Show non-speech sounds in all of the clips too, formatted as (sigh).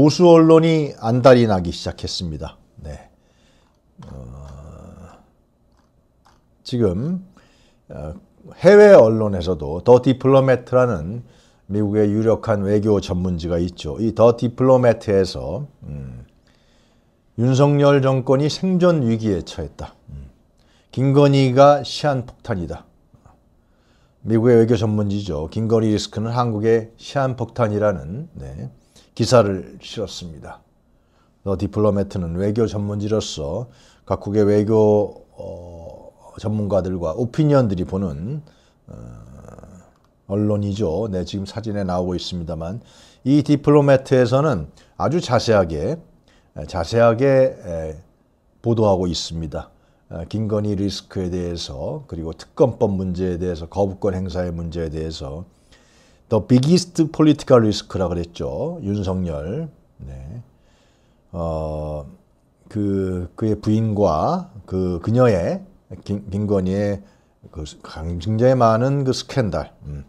보수 언론이 안달이 나기 시작했습니다. 네. 어, 지금 어, 해외 언론에서도 The Diplomat이라는 미국의 유력한 외교 전문지가 있죠. 이 The Diplomat에서 음, 윤석열 정권이 생존 위기에 처했다. 음, 김건희가 시한폭탄이다. 미국의 외교 전문지죠. 김건희 리스크는 한국의 시한폭탄이라는 네, 기사를 실었습니다. 더 디플로매트는 외교 전문지로서 각국의 외교 어, 전문가들과 오피니언들이 보는 어, 언론이죠. 네, 지금 사진에 나오고 있습니다만 이 디플로매트에서는 아주 자세하게 자세하게 보도하고 있습니다. 김건희 리스크에 대해서 그리고 특검법 문제에 대해서 거부권 행사의 문제에 대해서 the biggest political risk라 그랬죠. 윤석열. 네. 어, 그 그의 부인과 그 그녀의 김, 김건희의 그 굉장히 많은 그 스캔들. 음.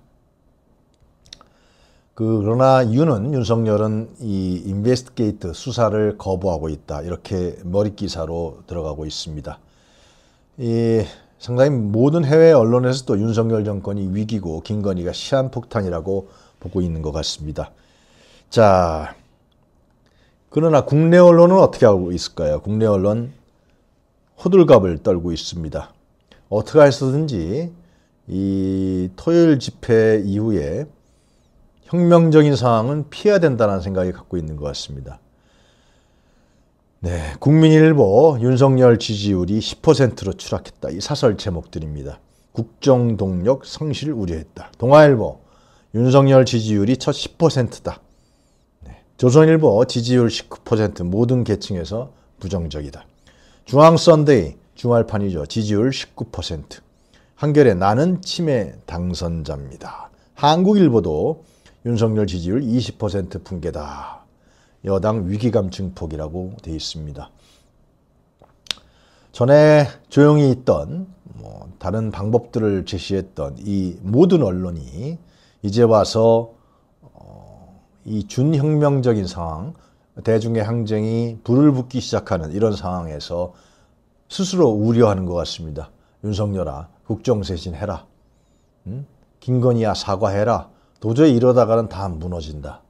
그 그러나 윤은 윤석열은 이 investigate 수사를 거부하고 있다. 이렇게 머리 기사로 들어가고 있습니다. 이 상당히 모든 해외 언론에서 또 윤석열 정권이 위기고 김건희가 시한폭탄이라고 보고 있는 것 같습니다. 자, 그러나 국내 언론은 어떻게 하고 있을까요? 국내 언론 호들갑을 떨고 있습니다. 어떻게 해서든지 이 토요일 집회 이후에 혁명적인 상황은 피해야 된다는 생각이 갖고 있는 것 같습니다. 네, 국민일보 윤석열 지지율이 10%로 추락했다. 이 사설 제목들입니다. 국정 동력 상실 우려했다. 동아일보 윤석열 지지율이 첫 10%다. 네, 조선일보 지지율 19% 모든 계층에서 부정적이다. 중앙선데이 주말판이죠. 지지율 19%. 한겨레 나는 치매 당선자입니다. 한국일보도 윤석열 지지율 20% 붕괴다. 여당 위기감 증폭이라고 되어 있습니다. 전에 조용히 있던 뭐 다른 방법들을 제시했던 이 모든 언론이 이제 와서 어, 이 준혁명적인 상황, 대중의 항쟁이 불을 붙기 시작하는 이런 상황에서 스스로 우려하는 것 같습니다. 윤석열아, 국정쇄신 해라. 응? 김건희야, 사과해라. 도저히 이러다가는 다 무너진다.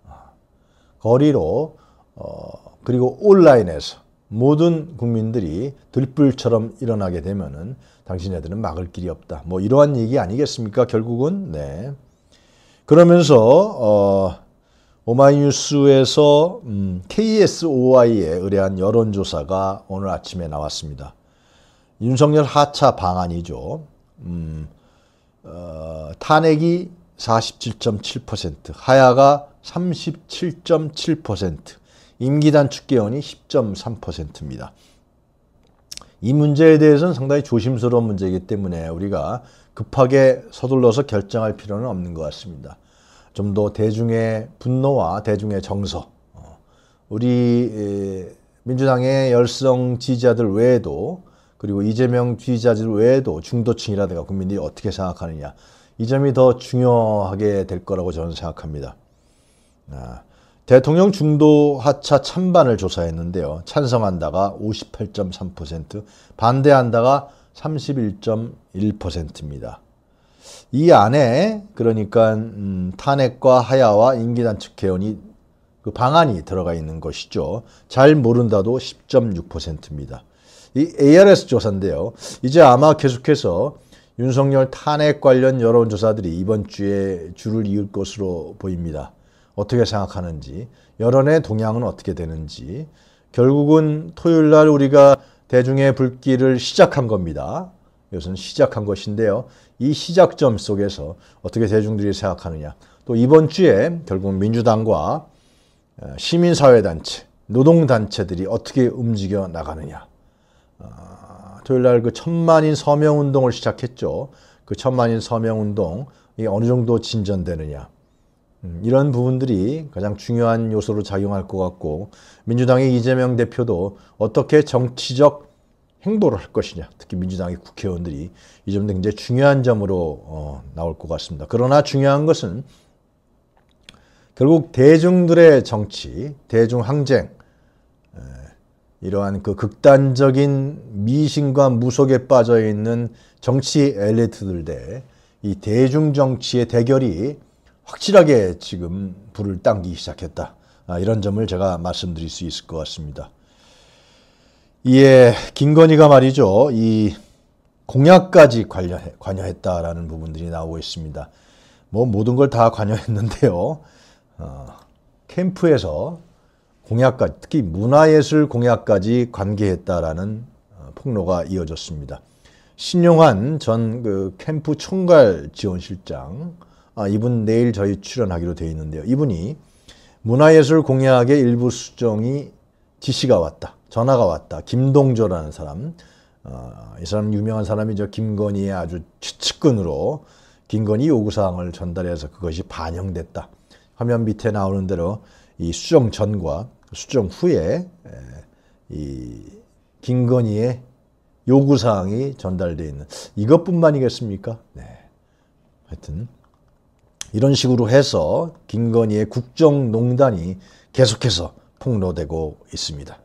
거리로 어, 그리고 온라인에서 모든 국민들이 들불처럼 일어나게 되면은 당신네들은 막을 길이 없다. 뭐 이러한 얘기 아니겠습니까? 결국은 네. 그러면서 어, 오마이뉴스에서 음, KSOI에 의뢰한 여론조사가 오늘 아침에 나왔습니다. 윤석열 하차 방안이죠. 음, 어, 탄핵이 47.7%, 하야가 37.7%, 임기 단축 개헌이 10.3%입니다. 이 문제에 대해서는 상당히 조심스러운 문제이기 때문에 우리가 급하게 서둘러서 결정할 필요는 없는 것 같습니다. 좀 더 대중의 분노와 대중의 정서, 어, 우리 민주당의 열성 지지자들 외에도 그리고 이재명 지지자들 외에도 중도층이라든가 국민들이 어떻게 생각하느냐 이 점이 더 중요하게 될 거라고 저는 생각합니다. 아, 대통령 중도 하차 찬반을 조사했는데요. 찬성한다가 58.3%, 반대한다가 31.1%입니다. 이 안에 그러니까 음, 탄핵과 하야와 임기단축 개헌이 그 방안이 들어가 있는 것이죠. 잘 모른다도 10.6%입니다. 이 ARS 조사인데요. 이제 아마 계속해서 윤석열 탄핵 관련 여론조사들이 이번 주에 줄을 이을 것으로 보입니다. 어떻게 생각하는지, 여론의 동향은 어떻게 되는지, 결국은 토요일 날 우리가 대중의 불길을 시작한 겁니다. 이것은 시작한 것인데요. 이 시작점 속에서 어떻게 대중들이 생각하느냐. 또 이번 주에 결국 민주당과 어, 시민사회단체, 노동단체들이 어떻게 움직여 나가느냐. 토요일 날 그 천만인 서명 운동을 시작했죠. 그 천만인 서명 운동 이 어느 정도 진전되느냐. 음, 이런 부분들이 가장 중요한 요소로 작용할 것 같고 민주당의 이재명 대표도 어떻게 정치적 행보를 할 것이냐 특히 민주당의 국회의원들이 이 점도 굉장히 중요한 점으로 어, 나올 것 같습니다. 그러나 중요한 것은 결국 대중들의 정치, 대중 항쟁, 이러한 그 극단적인 미신과 무속에 빠져 있는 정치 엘리트들 대 이 대중 정치의 대결이 확실하게 지금 불을 당기기 시작했다. 아, 이런 점을 제가 말씀드릴 수 있을 것 같습니다. 이에 김건희가 말이죠. 이 공약까지 관여해, 관여했다라는 부분들이 나오고 있습니다. 뭐 모든 걸 다 관여했는데요. 어, 캠프에서 공약까지 특히 문화예술 공약까지 관계했다라는 어, 폭로가 이어졌습니다. 신용환 전 그 캠프 총괄 지원실장 아, 이분 내일 저희 출연하기로 되어 있는데요. 이분이 문화예술 공약의 일부 수정이 지시가 왔다. 전화가 왔다. 김동조라는 사람. 어, 이 사람 유명한 사람이죠. 김건희의 아주 추측근으로 김건희 요구사항을 전달해서 그것이 반영됐다. 화면 밑에 나오는 대로 이 수정 전과 수정 후에 이 김건희의 요구 사항이 전달되어 있는 이것뿐만이겠습니까? 네. 하여튼 이런 식으로 해서 김건희의 국정농단이 계속해서 폭로되고 있습니다.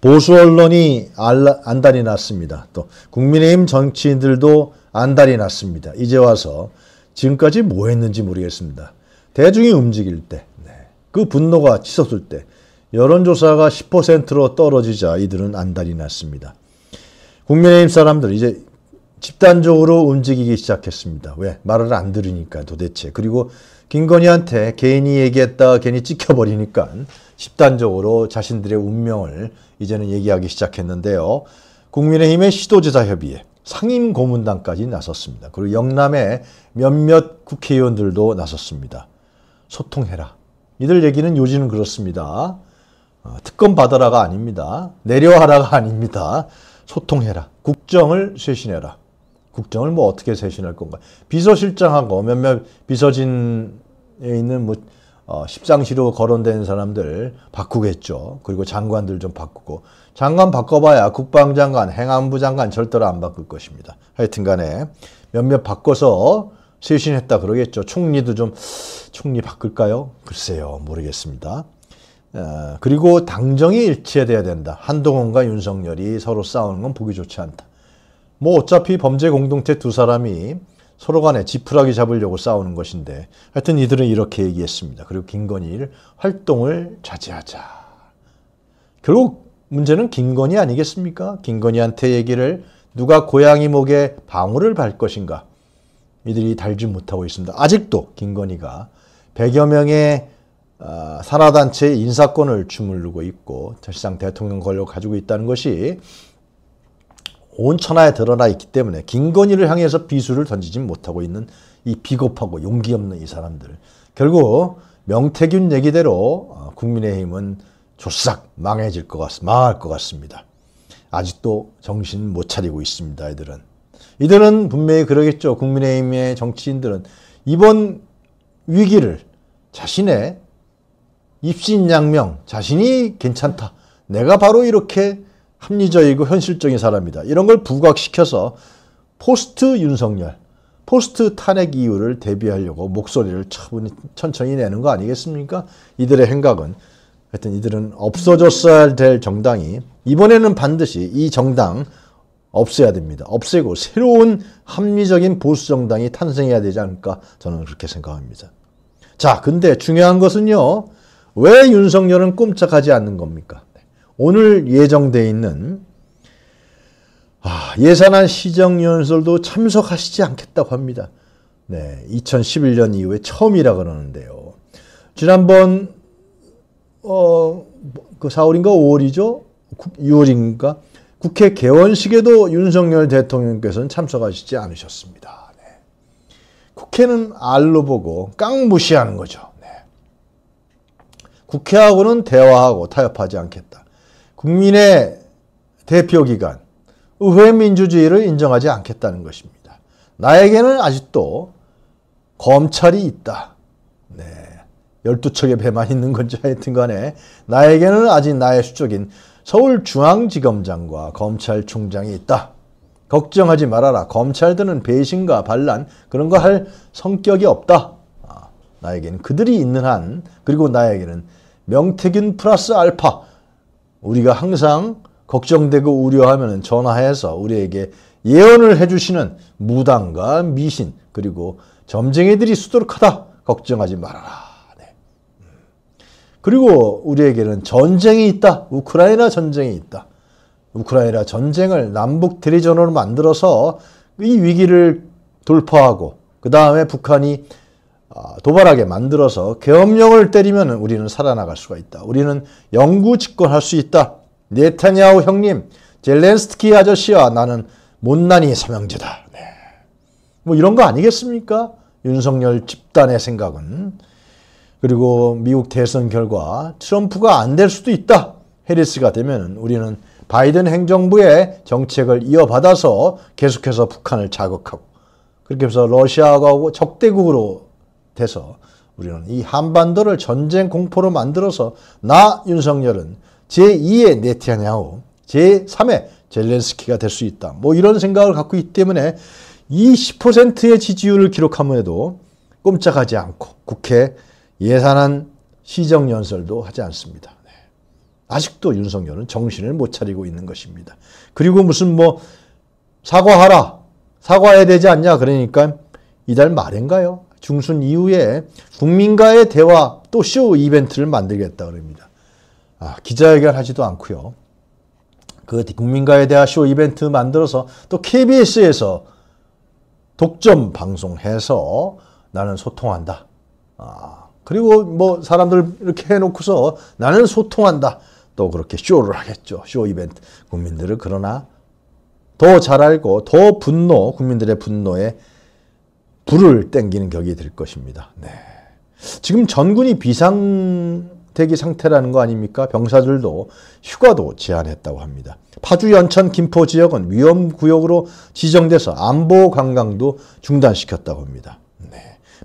보수 언론이 안달이 났습니다. 또 국민의힘 정치인들도 안달이 났습니다. 이제 와서 지금까지 뭐 했는지 모르겠습니다. 대중이 움직일 때, 네. 그 분노가 치솟을 때, 여론조사가 10%로 떨어지자 이들은 안달이 났습니다. 국민의힘 사람들 이제 집단적으로 움직이기 시작했습니다. 왜? 말을 안 들으니까 도대체. 그리고 김건희한테 괜히 얘기했다 괜히 찍혀버리니까 집단적으로 자신들의 운명을 이제는 얘기하기 시작했는데요. 국민의힘의 시도지사 협의회 상임 고문단까지 나섰습니다. 그리고 영남의 몇몇 국회의원들도 나섰습니다. 소통해라. 이들 얘기는 요지는 그렇습니다. 어, 특검 받아라가 아닙니다. 내려와라가 아닙니다. 소통해라. 국정을 쇄신해라. 국정을 뭐 어떻게 쇄신할 건가. 비서실장하고 몇몇 비서진에 있는 뭐 어, 십상시로 거론된 사람들 바꾸겠죠. 그리고 장관들 좀 바꾸고. 장관 바꿔봐야 국방장관, 행안부 장관 절대로 안 바꿀 것입니다. 하여튼 간에 몇몇 바꿔서 쇄신했다 그러겠죠. 총리도 좀 총리 바꿀까요? 글쎄요. 모르겠습니다. 어, 그리고 당정이 일치해야 된다. 한동훈과 윤석열이 서로 싸우는 건 보기 좋지 않다. 뭐 어차피 범죄 공동체 두 사람이 서로 간에 지푸라기 잡으려고 싸우는 것인데 하여튼 이들은 이렇게 얘기했습니다. 그리고 김건희를 활동을 자제하자. 결국 문제는 김건희 아니겠습니까? 김건희한테 얘기를 누가 고양이 목에 방울을 발 것인가? 이들이 달지 못하고 있습니다. 아직도 김건희가 100여 명의 어, 산하단체 인사권을 주물르고 있고 사실상 대통령 권력을 가지고 있다는 것이 온 천하에 드러나 있기 때문에 김건희를 향해서 비수를 던지지 못하고 있는 이 비겁하고 용기 없는 이 사람들. 결국 명태균 얘기대로 어, 국민의힘은 조싹 망해질 것 같, 망할 것 같습니다. 아직도 정신 못 차리고 있습니다. 이들은. 이들은 분명히 그러겠죠. 국민의힘의 정치인들은 이번 위기를 자신의 입신양명, 자신이 괜찮다. 내가 바로 이렇게 합리적이고 현실적인 사람이다. 이런 걸 부각시켜서 포스트 윤석열, 포스트 탄핵 이유를 대비하려고 목소리를 차분히 천천히 내는 거 아니겠습니까? 이들의 행각은 하여튼 이들은 없어졌어야 될 정당이 이번에는 반드시 이 정당 없애야 됩니다. 없애고 새로운 합리적인 보수 정당이 탄생해야 되지 않을까 저는 그렇게 생각합니다. 자, 근데 중요한 것은요. 왜 윤석열은 꼼짝하지 않는 겁니까? 오늘 예정돼 있는 아, 예산안 시정연설도 참석하시지 않겠다고 합니다. 네, 2011년 이후에 처음이라 그러는데요. 지난번 어, 그 4월인가 5월이죠? 6월인가? 국회 개원식에도 윤석열 대통령께서는 참석하시지 않으셨습니다. 네. 국회는 알로 보고 깡 무시하는 거죠. 네. 국회하고는 대화하고 타협하지 않겠다. 국민의 대표기관, 의회 민주주의를 인정하지 않겠다는 것입니다. 나에게는 아직도 검찰이 있다. 네. 12척의 배만 있는 건지 하여튼 간에 나에게는 아직 나의 수적인 서울중앙지검장과 검찰총장이 있다. 걱정하지 말아라. 검찰들은 배신과 반란 그런 거 할 성격이 없다. 아, 나에게는 그들이 있는 한 그리고 나에게는 명태균 플러스 알파 우리가 항상 걱정되고 우려하면 전화해서 우리에게 예언을 해주시는 무당과 미신 그리고 점쟁이들이 수두룩하다 걱정하지 말아라. 네. 그리고 우리에게는 전쟁이 있다. 우크라이나 전쟁이 있다. 우크라이나 전쟁을 남북 대리전으로 만들어서 이 위기를 돌파하고 그 다음에 북한이 아, 도발하게 만들어서 계엄령을 때리면 우리는 살아나갈 수가 있다. 우리는 영구 집권할 수 있다. 네타냐후 형님, 젤렌스키 아저씨와 나는 못난이 삼형제다. 네. 뭐 이런 거 아니겠습니까? 윤석열 집단의 생각은. 그리고 미국 대선 결과 트럼프가 안 될 수도 있다. 해리스가 되면 우리는 바이든 행정부의 정책을 이어받아서 계속해서 북한을 자극하고 그렇게 해서 러시아가 적대국으로 돼서 우리는 이 한반도를 전쟁 공포로 만들어서 나 윤석열은 제2의 네티냐후, 제3의 젤렌스키가 될 수 있다. 뭐 이런 생각을 갖고 있기 때문에 이 10%의 지지율을 기록함에도 꼼짝하지 않고 국회 예산안 시정연설도 하지 않습니다. 네. 아직도 윤석열은 정신을 못 차리고 있는 것입니다. 그리고 무슨 뭐 사과하라. 사과해야 되지 않냐. 그러니까 이달 말인가요? 중순 이후에 국민과의 대화 또 쇼 이벤트를 만들겠다 그럽니다. 아, 기자회견 하지도 않고요. 그 국민과의 대화 쇼 이벤트 만들어서 또 KBS에서 독점 방송해서 나는 소통한다. 아, 그리고 뭐 사람들 이렇게 해놓고서 나는 소통한다. 또 그렇게 쇼를 하겠죠. 쇼 이벤트. 국민들을 그러나 더 잘 알고 더 분노, 국민들의 분노에 불을 땡기는 격이 될 것입니다. 네. 지금 전군이 비상대기 상태라는 거 아닙니까? 병사들도 휴가도 제한했다고 합니다. 파주, 연천, 김포 지역은 위험구역으로 지정돼서 안보 관광도 중단시켰다고 합니다.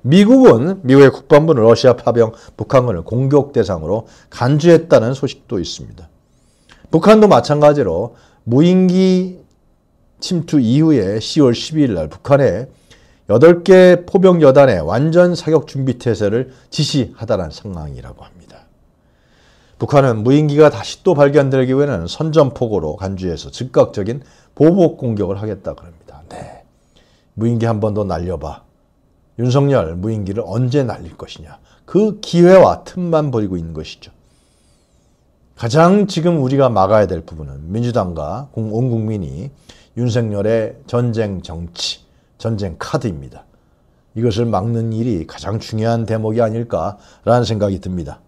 네. 미국은 미국의 국방부는 러시아 파병 북한군을 공격 대상으로 간주했다는 소식도 있습니다. 북한도 마찬가지로 무인기 침투 이후에 10월 12일 날 북한에 8개 포병 여단의 완전 사격 준비 태세를 지시하다는 상황이라고 합니다. 북한은 무인기가 다시 또 발견되기 위해는 선전포고로 간주해서 즉각적인 보복 공격을 하겠다 그럽니다. 네. 무인기 한 번 더 날려봐. 윤석열 무인기를 언제 날릴 것이냐. 그 기회와 틈만 버리고 있는 것이죠. 가장 지금 우리가 막아야 될 부분은 민주당과 온 국민이 윤석열의 전쟁 정치, 전쟁 카드입니다. 이것을 막는 일이 가장 중요한 대목이 아닐까라는 생각이 듭니다.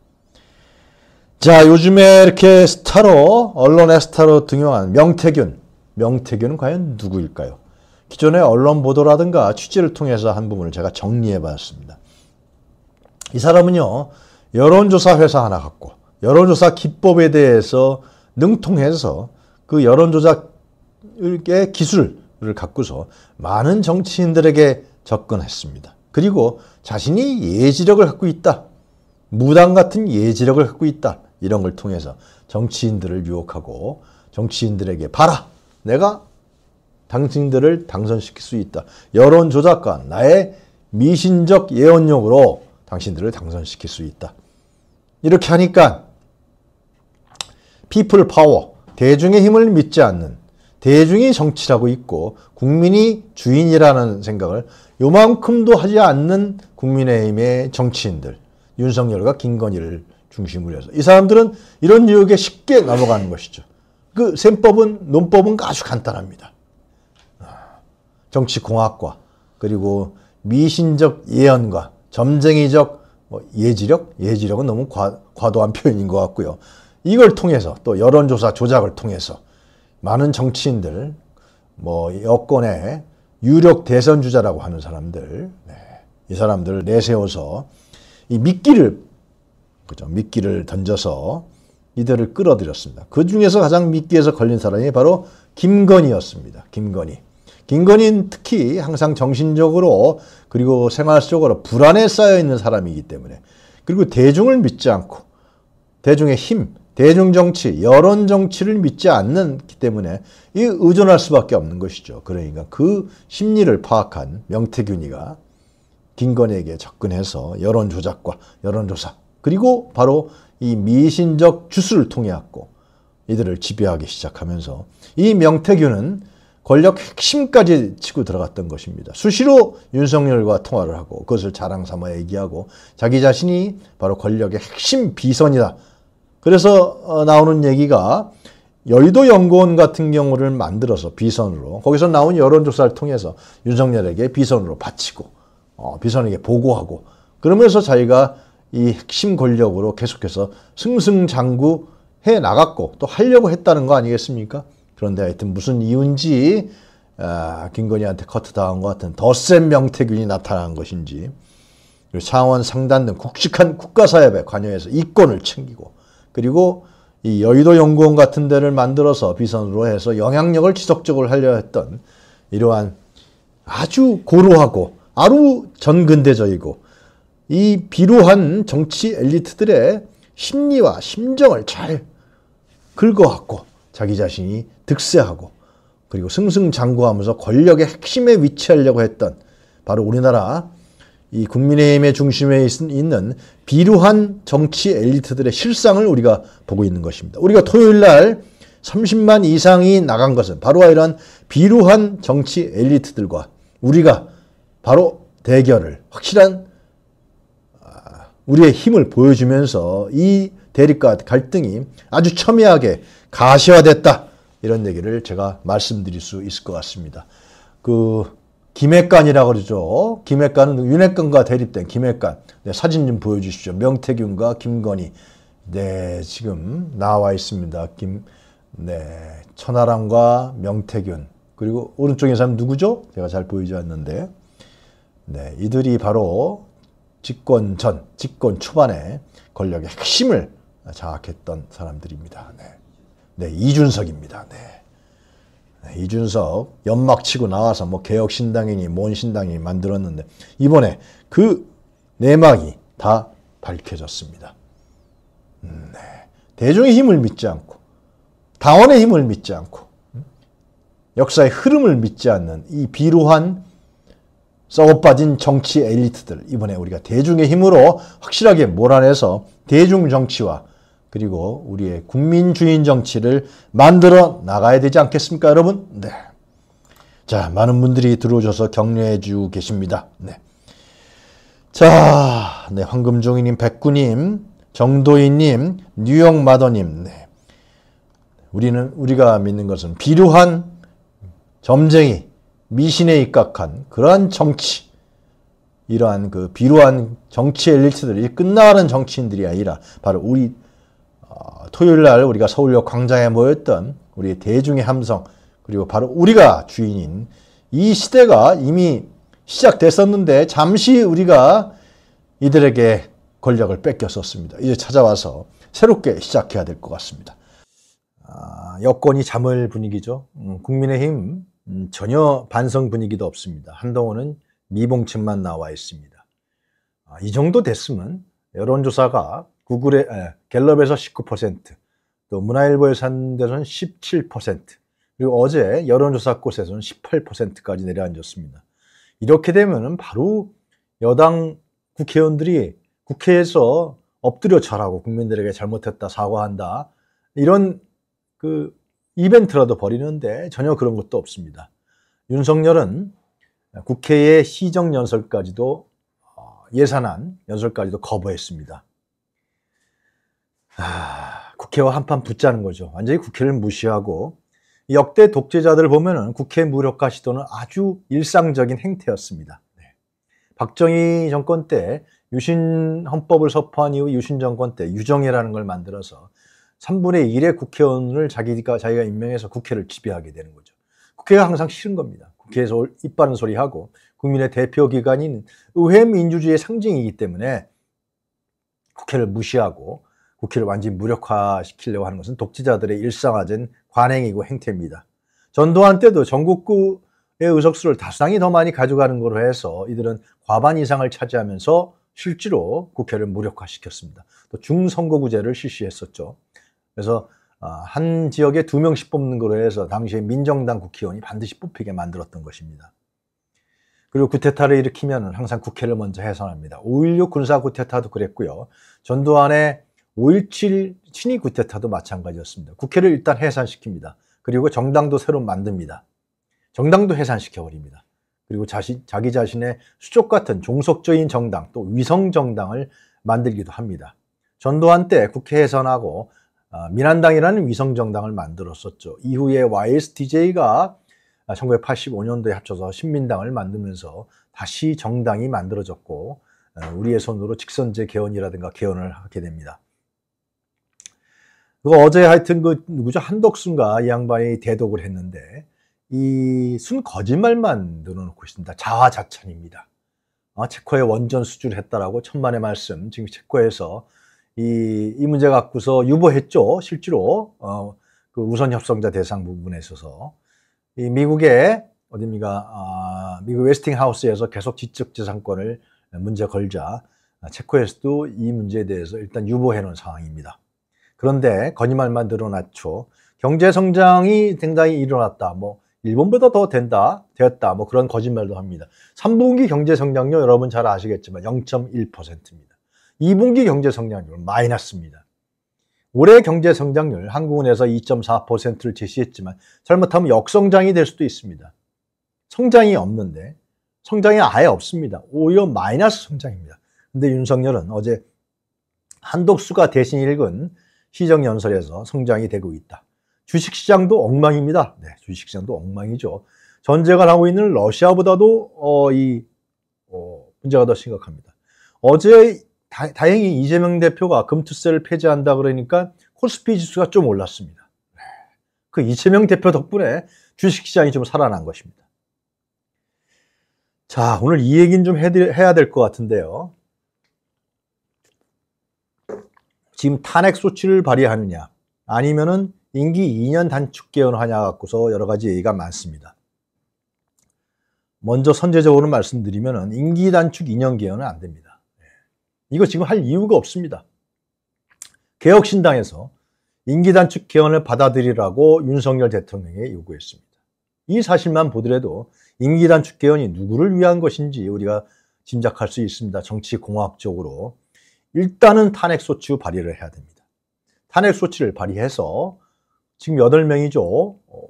자, 요즘에 이렇게 스타로, 언론의 스타로 등용한 명태균. 명태균은 과연 누구일까요? 기존의 언론 보도라든가 취재를 통해서 한 부분을 제가 정리해 봤습니다. 이 사람은요, 여론조사 회사 하나 갖고, 여론조사 기법에 대해서 능통해서 그 여론조사의 기술, 를 갖고서 많은 정치인들에게 접근했습니다. 그리고 자신이 예지력을 갖고 있다. 무당 같은 예지력을 갖고 있다. 이런 걸 통해서 정치인들을 유혹하고 정치인들에게 봐라. 내가 당신들을 당선시킬 수 있다. 여론 조작과 나의 미신적 예언력으로 당신들을 당선시킬 수 있다. 이렇게 하니까 people power, 대중의 힘을 믿지 않는 대중이 정치라고 있고 국민이 주인이라는 생각을 요만큼도 하지 않는 국민의힘의 정치인들 윤석열과 김건희를 중심으로 해서 이 사람들은 이런 유혹에 쉽게 넘어가는 것이죠. 그 셈법은 논법은 아주 간단합니다. 정치공학과 그리고 미신적 예언과 점쟁이적 뭐 예지력 예지력은 너무 과, 과도한 표현인 것 같고요. 이걸 통해서 또 여론조사 조작을 통해서 많은 정치인들, 뭐 여권의 유력 대선 주자라고 하는 사람들, 네. 이 사람들을 내세워서 이 미끼를 그죠 미끼를 던져서 이들을 끌어들였습니다. 그 중에서 가장 미끼에서 걸린 사람이 바로 김건희였습니다. 김건희. 김건희는 특히 항상 정신적으로 그리고 생활 속으로 불안에 쌓여 있는 사람이기 때문에 그리고 대중을 믿지 않고 대중의 힘, 대중정치, 여론정치를 믿지 않는기 때문에 이 의존할 수밖에 없는 것이죠. 그러니까 그 심리를 파악한 명태균이가 김건희에게 접근해서 여론 조작과 여론조사 그리고 바로 이 미신적 주술을 통해 갖고 이들을 지배하기 시작하면서 이 명태균은 권력 핵심까지 치고 들어갔던 것입니다. 수시로 윤석열과 통화를 하고 그것을 자랑 삼아 얘기하고 자기 자신이 바로 권력의 핵심 비선이다. 그래서 어, 나오는 얘기가 여의도 연구원 같은 경우를 만들어서 비선으로 거기서 나온 여론조사를 통해서 윤석열에게 비선으로 바치고 어, 비선에게 보고하고 그러면서 자기가 이 핵심 권력으로 계속해서 승승장구 해 나갔고 또 하려고 했다는 거 아니겠습니까? 그런데 하여튼 무슨 이유인지 아, 김건희한테 커트당한 것 같은 더 센 명태균이 나타난 것인지 창원 상단 등 굵직한 국가사업에 관여해서 이권을 챙기고 그리고 이 여의도 연구원 같은 데를 만들어서 비선으로 해서 영향력을 지속적으로 하려 했던 이러한 아주 고루하고 아주 전근대적이고 이 비루한 정치 엘리트들의 심리와 심정을 잘 긁어왔고 자기 자신이 득세하고 그리고 승승장구하면서 권력의 핵심에 위치하려고 했던 바로 우리나라 이 국민의힘의 중심에 있는 비루한 정치 엘리트들의 실상을 우리가 보고 있는 것입니다. 우리가 토요일 날 30만 이상이 나간 것은 바로 이런 비루한 정치 엘리트들과 우리가 바로 대결을 확실한 아, 우리의 힘을 보여주면서 이 대립과 갈등이 아주 첨예하게 가시화됐다. 이런 얘기를 제가 말씀드릴 수 있을 것 같습니다. 그 김해관이라고 그러죠. 김해관은 윤핵관과 대립된 김해관. 네, 사진 좀 보여주십시오. 명태균과 김건희. 네, 지금 나와 있습니다. 김, 네, 천하람과 명태균. 그리고 오른쪽에 사람 누구죠? 제가 잘 보이지 않는데. 네, 이들이 바로 집권 전, 집권 초반에 권력의 핵심을 장악했던 사람들입니다. 네, 네 이준석입니다. 네. 네, 이준석 연막 치고 나와서 뭐 개혁신당이니 뭔 신당이 만들었는데 이번에 그 내막이 다 밝혀졌습니다. 음, 네. 대중의 힘을 믿지 않고 당원의 힘을 믿지 않고 음, 역사의 흐름을 믿지 않는 이 비루한 썩어빠진 정치 엘리트들 이번에 우리가 대중의 힘으로 확실하게 몰아내서 대중 정치와 그리고 우리의 국민주의 정치를 만들어 나가야 되지 않겠습니까, 여러분? 네. 자, 많은 분들이 들어오셔서 격려해 주고 계십니다. 네. 자, 네, 황금종이님, 백구님, 정도희님, 뉴욕 마더님, 네. 우리는, 우리가 믿는 것은 비루한 점쟁이, 미신에 입각한 그러한 정치, 이러한 그 비루한 정치 엘리트들이 끝나가는 정치인들이 아니라 바로 우리 어, 토요일 날 우리가 서울역 광장에 모였던 우리 대중의 함성 그리고 바로 우리가 주인인 이 시대가 이미 시작됐었는데 잠시 우리가 이들에게 권력을 뺏겼었습니다. 이제 찾아와서 새롭게 시작해야 될 것 같습니다. 아, 여권이 잠을 분위기죠. 음, 국민의힘 음, 전혀 반성 분위기도 없습니다. 한동훈은 미봉책만 나와 있습니다. 아, 이 정도 됐으면 여론조사가 구글의 에, 갤럽에서 19%, 또 문화일보에서 한 데서는 17%, 그리고 어제 여론조사 곳에서는 18%까지 내려앉았습니다. 이렇게 되면은 바로 여당 국회의원들이 국회에서 엎드려 절하고 국민들에게 잘못했다 사과한다 이런 그 이벤트라도 벌이는데 전혀 그런 것도 없습니다. 윤석열은 국회의 시정 연설까지도 어, 예산안 연설까지도 거부했습니다. 아, 국회와 한판 붙자는 거죠. 완전히 국회를 무시하고 역대 독재자들 보면은 국회 무력화 시도는 아주 일상적인 행태였습니다. 네. 박정희 정권 때 유신 헌법을 선포한 이후 유신 정권 때 유정회라는 걸 만들어서 3분의 1의 국회의원을 자기가 자기가 임명해서 국회를 지배하게 되는 거죠. 국회가 항상 싫은 겁니다. 국회에서 이빠른 소리 하고 국민의 대표 기관인 의회 민주주의의 상징이기 때문에 국회를 무시하고 국회를 완전히 무력화시키려고 하는 것은 독재자들의 일상화된 관행이고 행태입니다. 전두환 때도 전국구의 의석수를 다수당이 더 많이 가져가는 걸로 해서 이들은 과반 이상을 차지하면서 실제로 국회를 무력화시켰습니다. 또 중선거구제를 실시했었죠. 그래서 아, 한 지역에 두 명씩 뽑는 걸로 해서 당시에 민정당 국회의원이 반드시 뽑히게 만들었던 것입니다. 그리고 구테타를 일으키면 항상 국회를 먼저 해산합니다. 5.16 군사 구테타도 그랬고요. 전두환의 5.17 친위 구테타도 마찬가지였습니다. 국회를 일단 해산시킵니다. 그리고 정당도 새로 만듭니다. 정당도 해산시켜버립니다. 그리고 자신, 자기 자신의 수족 같은 종속적인 정당, 또 위성 정당을 만들기도 합니다. 전두환 때 국회 해산하고 아, 민한당이라는 위성 정당을 만들었었죠. 이후에 YSTJ가 1985년도에 합쳐서 신민당을 만들면서 다시 정당이 만들어졌고 어, 우리의 손으로 직선제 개헌이라든가 개헌을 하게 됩니다. 그 어제 하여튼 그 누구죠? 한덕순가 이 양반이 대독을 했는데 이 순 거짓말만 늘어놓고 있습니다. 자화자찬입니다. 어, 체코에 원전 수주를 했다라고 천만의 말씀. 지금 체코에서 이, 이 문제 갖고서 유보했죠. 실제로. 어, 그 우선 협상자 대상 부분에 있어서. 이 미국의 어디입니까? 아, 미국 웨스팅하우스에서 계속 지적재산권을 문제 걸자. 체코에서도 이 문제에 대해서 일단 유보해 놓은 상황입니다. 그런데 거짓말만 늘어났죠. 경제 성장이 굉장히 일어났다. 뭐 일본보다 더 된다, 되었다. 뭐 그런 거짓말도 합니다. 3분기 경제 성장률 여러분 잘 아시겠지만 0.1%입니다. 2분기 경제 성장률 마이너스입니다. 올해 경제 성장률 한국은에서 2.4%를 제시했지만 잘못하면 역성장이 될 수도 있습니다. 성장이 없는데 성장이 아예 없습니다. 오히려 마이너스 성장입니다. 근데 윤석열은 어제 한독수가 대신 읽은 시정연설에서 성장이 되고 있다. 주식시장도 엉망입니다. 네, 주식시장도 엉망이죠. 전쟁을 하고 있는 러시아보다도 어, 이 어, 문제가 더 심각합니다. 어제 다, 행히 이재명 대표가 금투세를 폐지한다 그러니까 코스피 지수가 좀 올랐습니다. 네, 그 이재명 대표 덕분에 주식시장이 좀 살아난 것입니다. 자, 오늘 이 얘기는 좀 해야 될 것 같은데요. 지금 탄핵 소치를 발의하느냐 아니면은 임기 2년 단축 개헌하냐 갖고서 여러 가지 얘기가 많습니다. 먼저 선제적으로 말씀드리면 임기 단축 2년 개헌은 안 됩니다. 예. 이거 지금 할 이유가 없습니다. 개혁신당에서 임기 단축 개헌을 받아들이라고 윤석열 대통령에 요구했습니다. 이 사실만 보더라도 임기 단축 개헌이 누구를 위한 것인지 우리가 짐작할 수 있습니다. 정치 공학적으로. 일단은 탄핵 소추 발의를 해야 됩니다. 탄핵소추를 발의해서 지금 8명이죠. 어,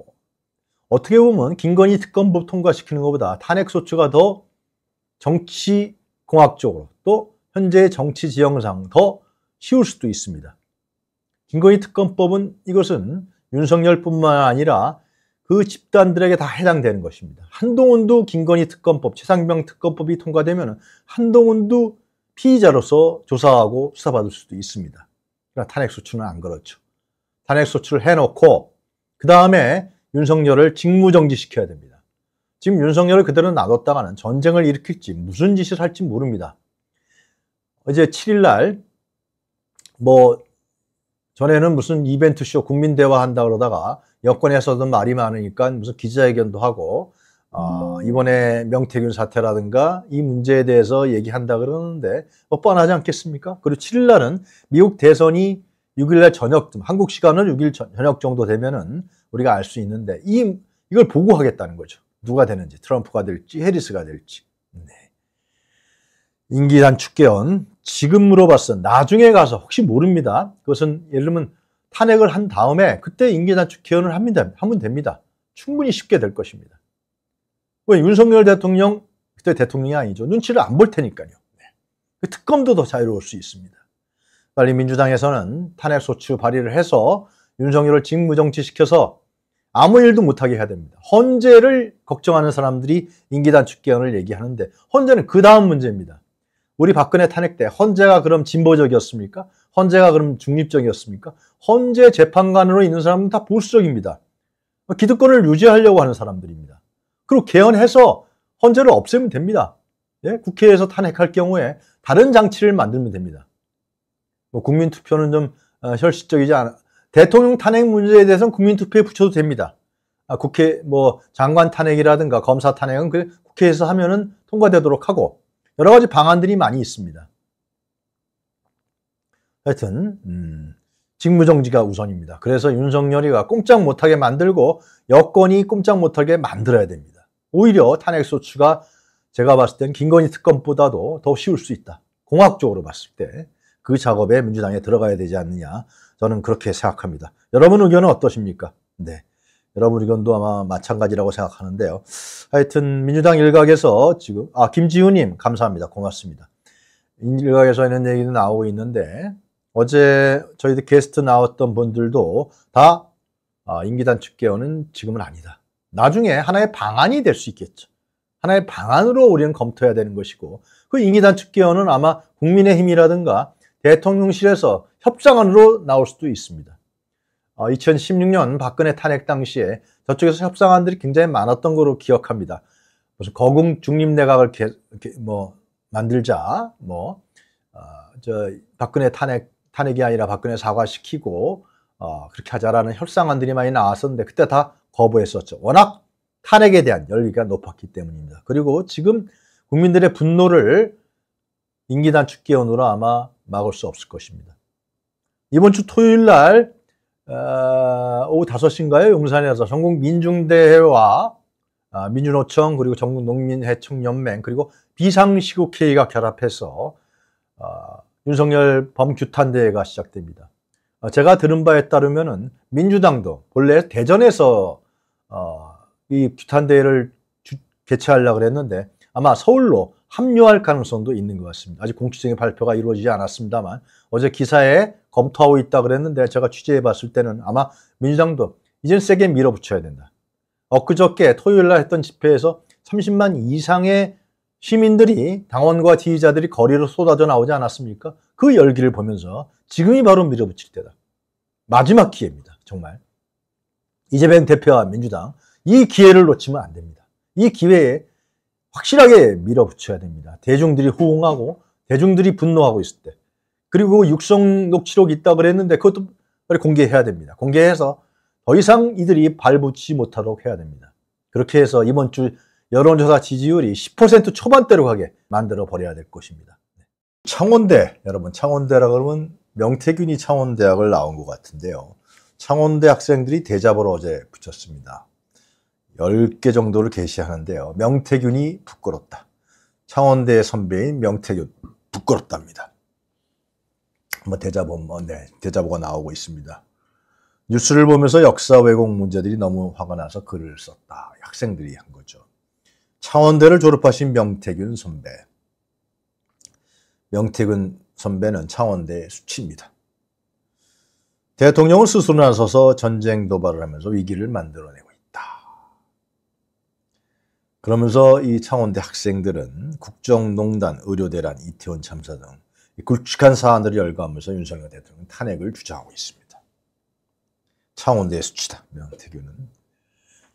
어떻게 보면 김건희 특검법 통과시키는 것보다 탄핵 소추가 더 정치 공학적으로 또 현재 정치 지형상 더 쉬울 수도 있습니다. 김건희 특검법은 이것은 윤석열뿐만 아니라 그 집단들에게 다 해당되는 것입니다. 한동훈도 김건희 특검법, 최상병 특검법이 통과되면 한동훈도 피의자로서 조사하고 수사받을 수도 있습니다. 그러나 탄핵소추는 안 그렇죠. 탄핵소추를 해놓고 그 다음에 윤석열을 직무정지시켜야 됩니다. 지금 윤석열을 그대로 놔뒀다가는 전쟁을 일으킬지 무슨 짓을 할지 모릅니다. 어제 7일날 뭐 전에는 무슨 이벤트쇼 국민대화 한다 그러다가 여권에서도 말이 많으니까 무슨 기자회견도 하고 어, 이번에 명태균 사태라든가 이 문제에 대해서 얘기한다 그러는데 뭐 뻔하지 않겠습니까? 그리고 7일 날은 미국 대선이 6일 날 저녁, 한국 시간은 6일 저녁 정도 되면은 우리가 알 수 있는데 이, 이걸 보고 하겠다는 거죠. 누가 되는지, 트럼프가 될지, 해리스가 될지. 네. 임기 단축 개헌 지금 물어봤어. 나중에 가서 혹시 모릅니다. 그것은 예를 들면 탄핵을 한 다음에 그때 임기 단축 개헌을 합니다. 하면 됩니다. 충분히 쉽게 될 것입니다. 왜 윤석열 대통령 그때 대통령이 아니죠. 눈치를 안 볼 테니까요. 네. 그 특검도 더 자유로울 수 있습니다. 빨리 민주당에서는 탄핵 소추 발의를 해서 윤석열을 직무정지시켜서 아무 일도 못하게 해야 됩니다. 헌재를 걱정하는 사람들이 임기단축 개헌을 얘기하는데 헌재는 그 다음 문제입니다. 우리 박근혜 탄핵 때 헌재가 그럼 진보적이었습니까? 헌재가 그럼 중립적이었습니까? 헌재 재판관으로 있는 사람은 다 보수적입니다. 기득권을 유지하려고 하는 사람들입니다. 그리고 개헌해서 헌재를 없애면 됩니다. 예? 국회에서 탄핵할 경우에 다른 장치를 만들면 됩니다. 뭐 국민 투표는 좀 어, 현실적이지 않아. 대통령 탄핵 문제에 대해서는 국민 투표에 붙여도 됩니다. 아, 국회 뭐 장관 탄핵이라든가 검사 탄핵은 그 국회에서 하면은 통과되도록 하고 여러 가지 방안들이 많이 있습니다. 하여튼 음, 직무정지가 우선입니다. 그래서 윤석열이가 꼼짝 못하게 만들고 여권이 꼼짝 못하게 만들어야 됩니다. 오히려 탄핵소추가 제가 봤을 땐 김건희 특검보다도 더 쉬울 수 있다. 공학적으로 봤을 때 그 작업에 민주당에 들어가야 되지 않느냐. 저는 그렇게 생각합니다. 여러분 의견은 어떠십니까? 네. 여러분 의견도 아마 마찬가지라고 생각하는데요. 하여튼 민주당 일각에서 지금 아 김지우님 감사합니다. 고맙습니다. 일각에서 이런 얘기도 나오고 있는데 어제 저희들 게스트 나왔던 분들도 다 아, 임기단축 개헌은 지금은 아니다. 나중에 하나의 방안이 될 수 있겠죠. 하나의 방안으로 우리는 검토해야 되는 것이고 그 임기단축 개헌은 아마 국민의힘이라든가 대통령실에서 협상안으로 나올 수도 있습니다. 2016년 어, 박근혜 탄핵 당시에 저쪽에서 협상안들이 굉장히 많았던 거로 기억합니다. 무슨 거궁 중립 내각을 개, 뭐 만들자, 뭐, 어, 저 박근혜 탄핵 탄핵이 아니라 박근혜 사과시키고 어, 그렇게 하자라는 협상안들이 많이 나왔었는데 그때 다 거부했었죠. 워낙 탄핵에 대한 열기가 높았기 때문입니다. 그리고 지금 국민들의 분노를 임기단축 개헌으로 아마 막을 수 없을 것입니다. 이번 주 토요일 날 어, 오후 5시인가요? 용산에서 전국 민중대회와 어, 민주노총 그리고 전국 농민해총연맹 그리고 비상시국회의가 결합해서 어, 윤석열 범규탄대회가 시작됩니다. 어, 제가 들은 바에 따르면은 민주당도 본래 대전에서 어, 이 규탄 대회를 개최하려고 그랬는데 아마 서울로 합류할 가능성도 있는 것 같습니다. 아직 공식적인 발표가 이루어지지 않았습니다만 어제 기사에 검토하고 있다 그랬는데 제가 취재해 봤을 때는 아마 민주당도 이젠 세게 밀어붙여야 된다. 엊그저께 토요일 날 했던 집회에서 30만 이상의 시민들이 당원과 지지자들이 거리로 쏟아져 나오지 않았습니까? 그 열기를 보면서 지금이 바로 밀어붙일 때다. 마지막 기회입니다. 정말. 이재명 대표와 민주당 이 기회를 놓치면 안 됩니다. 이 기회에 확실하게 밀어붙여야 됩니다. 대중들이 호응하고 대중들이 분노하고 있을 때. 그리고 육성 녹취록 있다 그랬는데 그것도 빨리 공개해야 됩니다. 공개해서 더 이상 이들이 발붙이지 못하도록 해야 됩니다. 그렇게 해서 이번 주 여론조사 지지율이 10% 초반대로 가게 만들어 버려야 될 것입니다. 창원대, 여러분 창원대라 그러면 명태균이 창원대학을 나온 것 같은데요. 창원대 학생들이 대잡을 어제 붙였습니다. 10개 정도를 게시하는데요. 명태균이 부끄럽다. 창원대 선배인 명태균 부끄럽답니다. 뭐 대자보 뭐 네, 대자보가 나오고 있습니다. 뉴스를 보면서 역사 왜곡 문제들이 너무 화가 나서 글을 썼다. 학생들이 한 거죠. 창원대를 졸업하신 명태균 선배. 명태균 선배는 창원대 수치입니다. 대통령을 스스로 나서서 전쟁 도발을 하면서 위기를 만들어내고 있다. 그러면서 이 창원대 학생들은 국정농단, 의료대란, 이태원 참사 등 굵직한 사안들을 열거하면서 윤석열 대통령 탄핵을 주장하고 있습니다. 창원대의 수치다. 명태균은.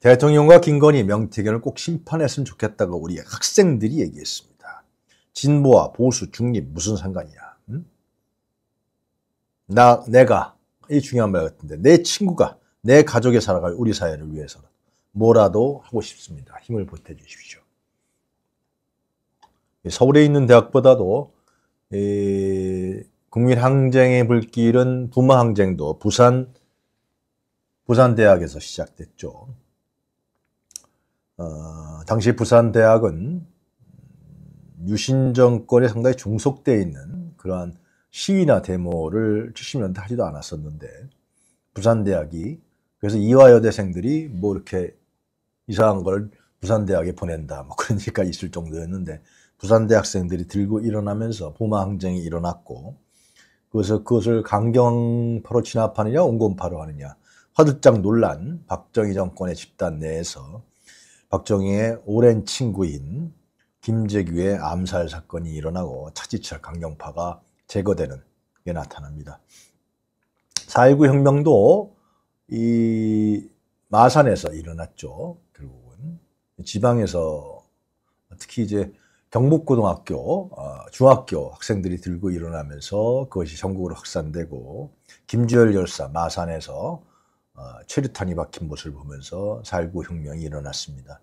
대통령과 김건희, 명태균을 꼭 심판했으면 좋겠다고 우리 학생들이 얘기했습니다. 진보와 보수, 중립 무슨 상관이야. 응? 나 내가 이 중요한 말 같은데 내 친구가 내 가족이 살아갈 우리 사회를 위해서 뭐라도 하고 싶습니다. 힘을 보태 주십시오. 서울에 있는 대학보다도 국민항쟁의 불길은 부마항쟁도 부산 부산대학에서 시작됐죠. 어, 당시 부산대학은 유신 정권에 상당히 중속되어 있는 그러한 시위나 데모를 70년대 하지도 않았었는데 부산대학이 그래서 이화여대생들이 뭐 이렇게 이상한 걸 부산대학에 보낸다 뭐 그런 (laughs) 얘기가 있을 정도였는데 부산대 학생들이 들고 일어나면서 부마항쟁이 일어났고 그래서 그것을 강경파로 진압하느냐 온건파로 하느냐. 화들짝 놀란 박정희 정권의 집단 내에서 박정희의 오랜 친구인 김재규의 암살 사건이 일어나고 차지철 강경파가 제거되는 게 나타납니다. 4.19 혁명도 이 마산에서 일어났죠. 결국은 지방에서 특히 이제 경북고등학교, 어, 중학교 학생들이 들고 일어나면서 그것이 전국으로 확산되고 김주열 열사 마산에서 어, 최루탄이 박힌 모습을 보면서 4.19 혁명이 일어났습니다.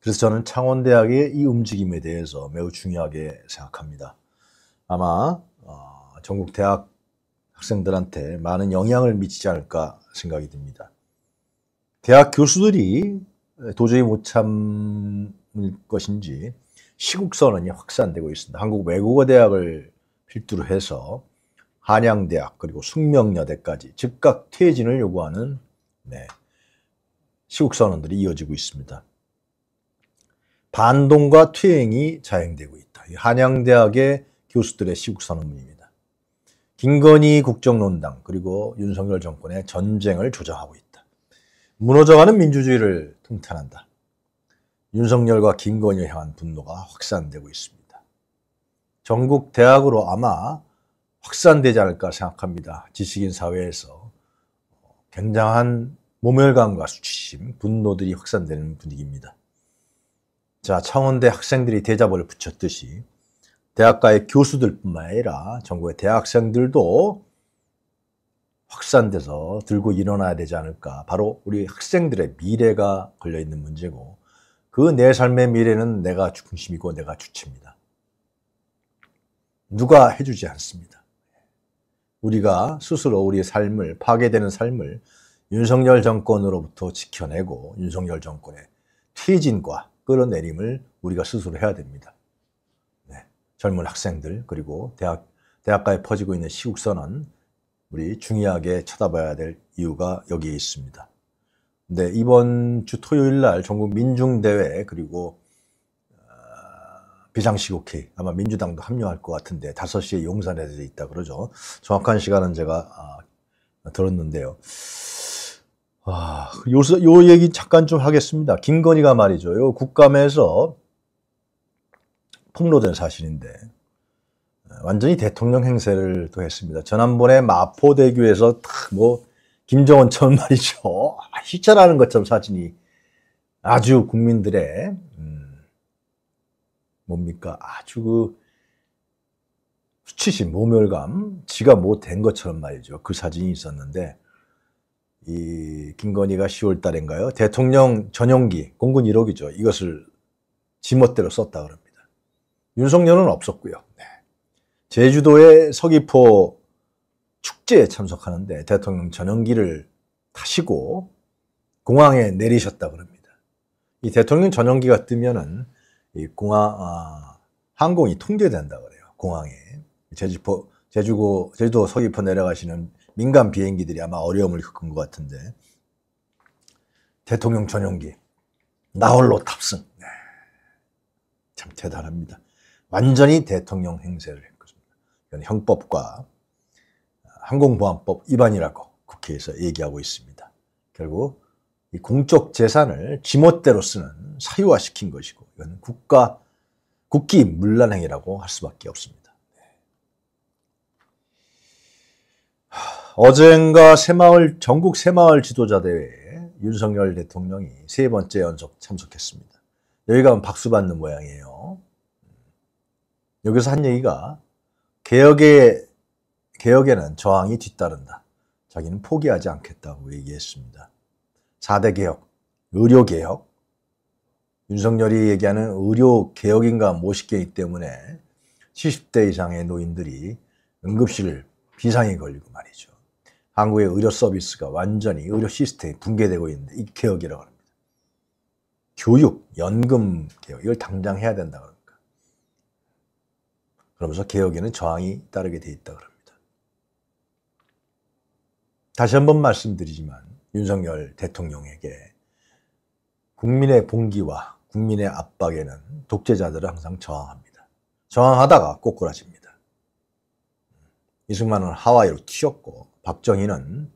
그래서 저는 창원대학의 이 움직임에 대해서 매우 중요하게 생각합니다. 아마 어, 전국 대학 학생들한테 많은 영향을 미치지 않을까 생각이 듭니다. 대학 교수들이 도저히 못 참을 것인지 시국선언이 확산되고 있습니다. 한국 외국어 대학을 필두로 해서 한양대학 그리고 숙명여대까지 즉각 퇴진을 요구하는 네, 시국선언들이 이어지고 있습니다. 반동과 퇴행이 자행되고 있다. 한양대학의 교수들의 시국선언문입니다. 김건희 국정농단 그리고 윤석열 정권의 전쟁을 조장하고 있다. 무너져가는 민주주의를 통탄한다. 윤석열과 김건희를 향한 분노가 확산되고 있습니다. 전국 대학으로 아마 확산되지 않을까 생각합니다. 지식인 사회에서 굉장한 모멸감과 수치심, 분노들이 확산되는 분위기입니다. 자, 창원대 학생들이 대자보를 붙였듯이 대학가의 교수들뿐만 아니라 전국의 대학생들도 확산돼서 들고 일어나야 되지 않을까. 바로 우리 학생들의 미래가 걸려 있는 문제고 그 내 삶의 미래는 내가 중심이고 내가 주체입니다. 누가 해주지 않습니다. 우리가 스스로 우리의 삶을 파괴되는 삶을 윤석열 정권으로부터 지켜내고 윤석열 정권의 퇴진과 끌어내림을 우리가 스스로 해야 됩니다. 네. 젊은 학생들 그리고 대학 대학가에 퍼지고 있는 시국선언 우리 중요하게 쳐다봐야 될 이유가 여기에 있습니다. 네, 이번 주 토요일 날 전국 민중대회 그리고 비상시국회 아마 민주당도 합류할 것 같은데 5시에 용산에 있다 그러죠. 정확한 시간은 제가 아, 들었는데요. 아, 요, 요 얘기 잠깐 좀 하겠습니다. 김건희가 말이죠. 요 국감에서 폭로된 사실인데 완전히 대통령 행세를 또 했습니다. 지난번에 마포대교에서 뭐 김정은처럼 말이죠. 시찰하는 것처럼 사진이 아주 국민들의 음, 뭡니까? 아주 그 수치심, 모멸감, 지가 뭐 된 것처럼 말이죠. 그 사진이 있었는데, 이 김건희가 10월 달인가요? 대통령 전용기, 공군 1호기죠. 이것을 지멋대로 썼다 그럽니다. 윤석열은 없었고요. 네. 제주도의 서귀포 축제에 참석하는데 대통령 전용기를 타시고 공항에 내리셨다 그럽니다. 이 대통령 전용기가 뜨면은 이 공항 아, 항공이 통제된다 그래요. 공항에 제주포 제주고 제주도 서귀포 내려가시는 민간 비행기들이 아마 어려움을 겪은 것 같은데 대통령 전용기 나홀로 탑승. 네. 참 대단합니다. 완전히 대통령 행세를 했거든요. 이건 형법과 항공보안법 위반이라고 국회에서 얘기하고 있습니다. 결국 이 공적 재산을 지멋대로 쓰는 사유화시킨 것이고 이건 국가 국기 문란행위라고 할 수밖에 없습니다. 네. 어젠가 새마을 전국 새마을 지도자 대회에 윤석열 대통령이 세 번째 연속 참석했습니다. 여기가 박수 받는 모양이에요. 여기서 한 얘기가 개혁의 개혁에는 저항이 뒤따른다. 자기는 포기하지 않겠다고 얘기했습니다. 4대 개혁, 의료 개혁, 윤석열이 얘기하는 의료 개혁인가 모시기 때문에 70대 이상의 노인들이 응급실 비상이 걸리고 말이죠. 한국의 의료 서비스가 완전히 의료 시스템이 붕괴되고 있는데 이 개혁이라고 합니다. 교육, 연금 개혁 이걸 당장 해야 된다 그러니까. 그러면서 개혁에는 저항이 따르게 돼 있다 그럽니다. 다시 한번 말씀드리지만 윤석열 대통령에게 국민의 봉기와 국민의 압박에는 독재자들은 항상 저항합니다. 저항하다가 꼬꾸라집니다. 이승만은 하와이로 튀었고 박정희는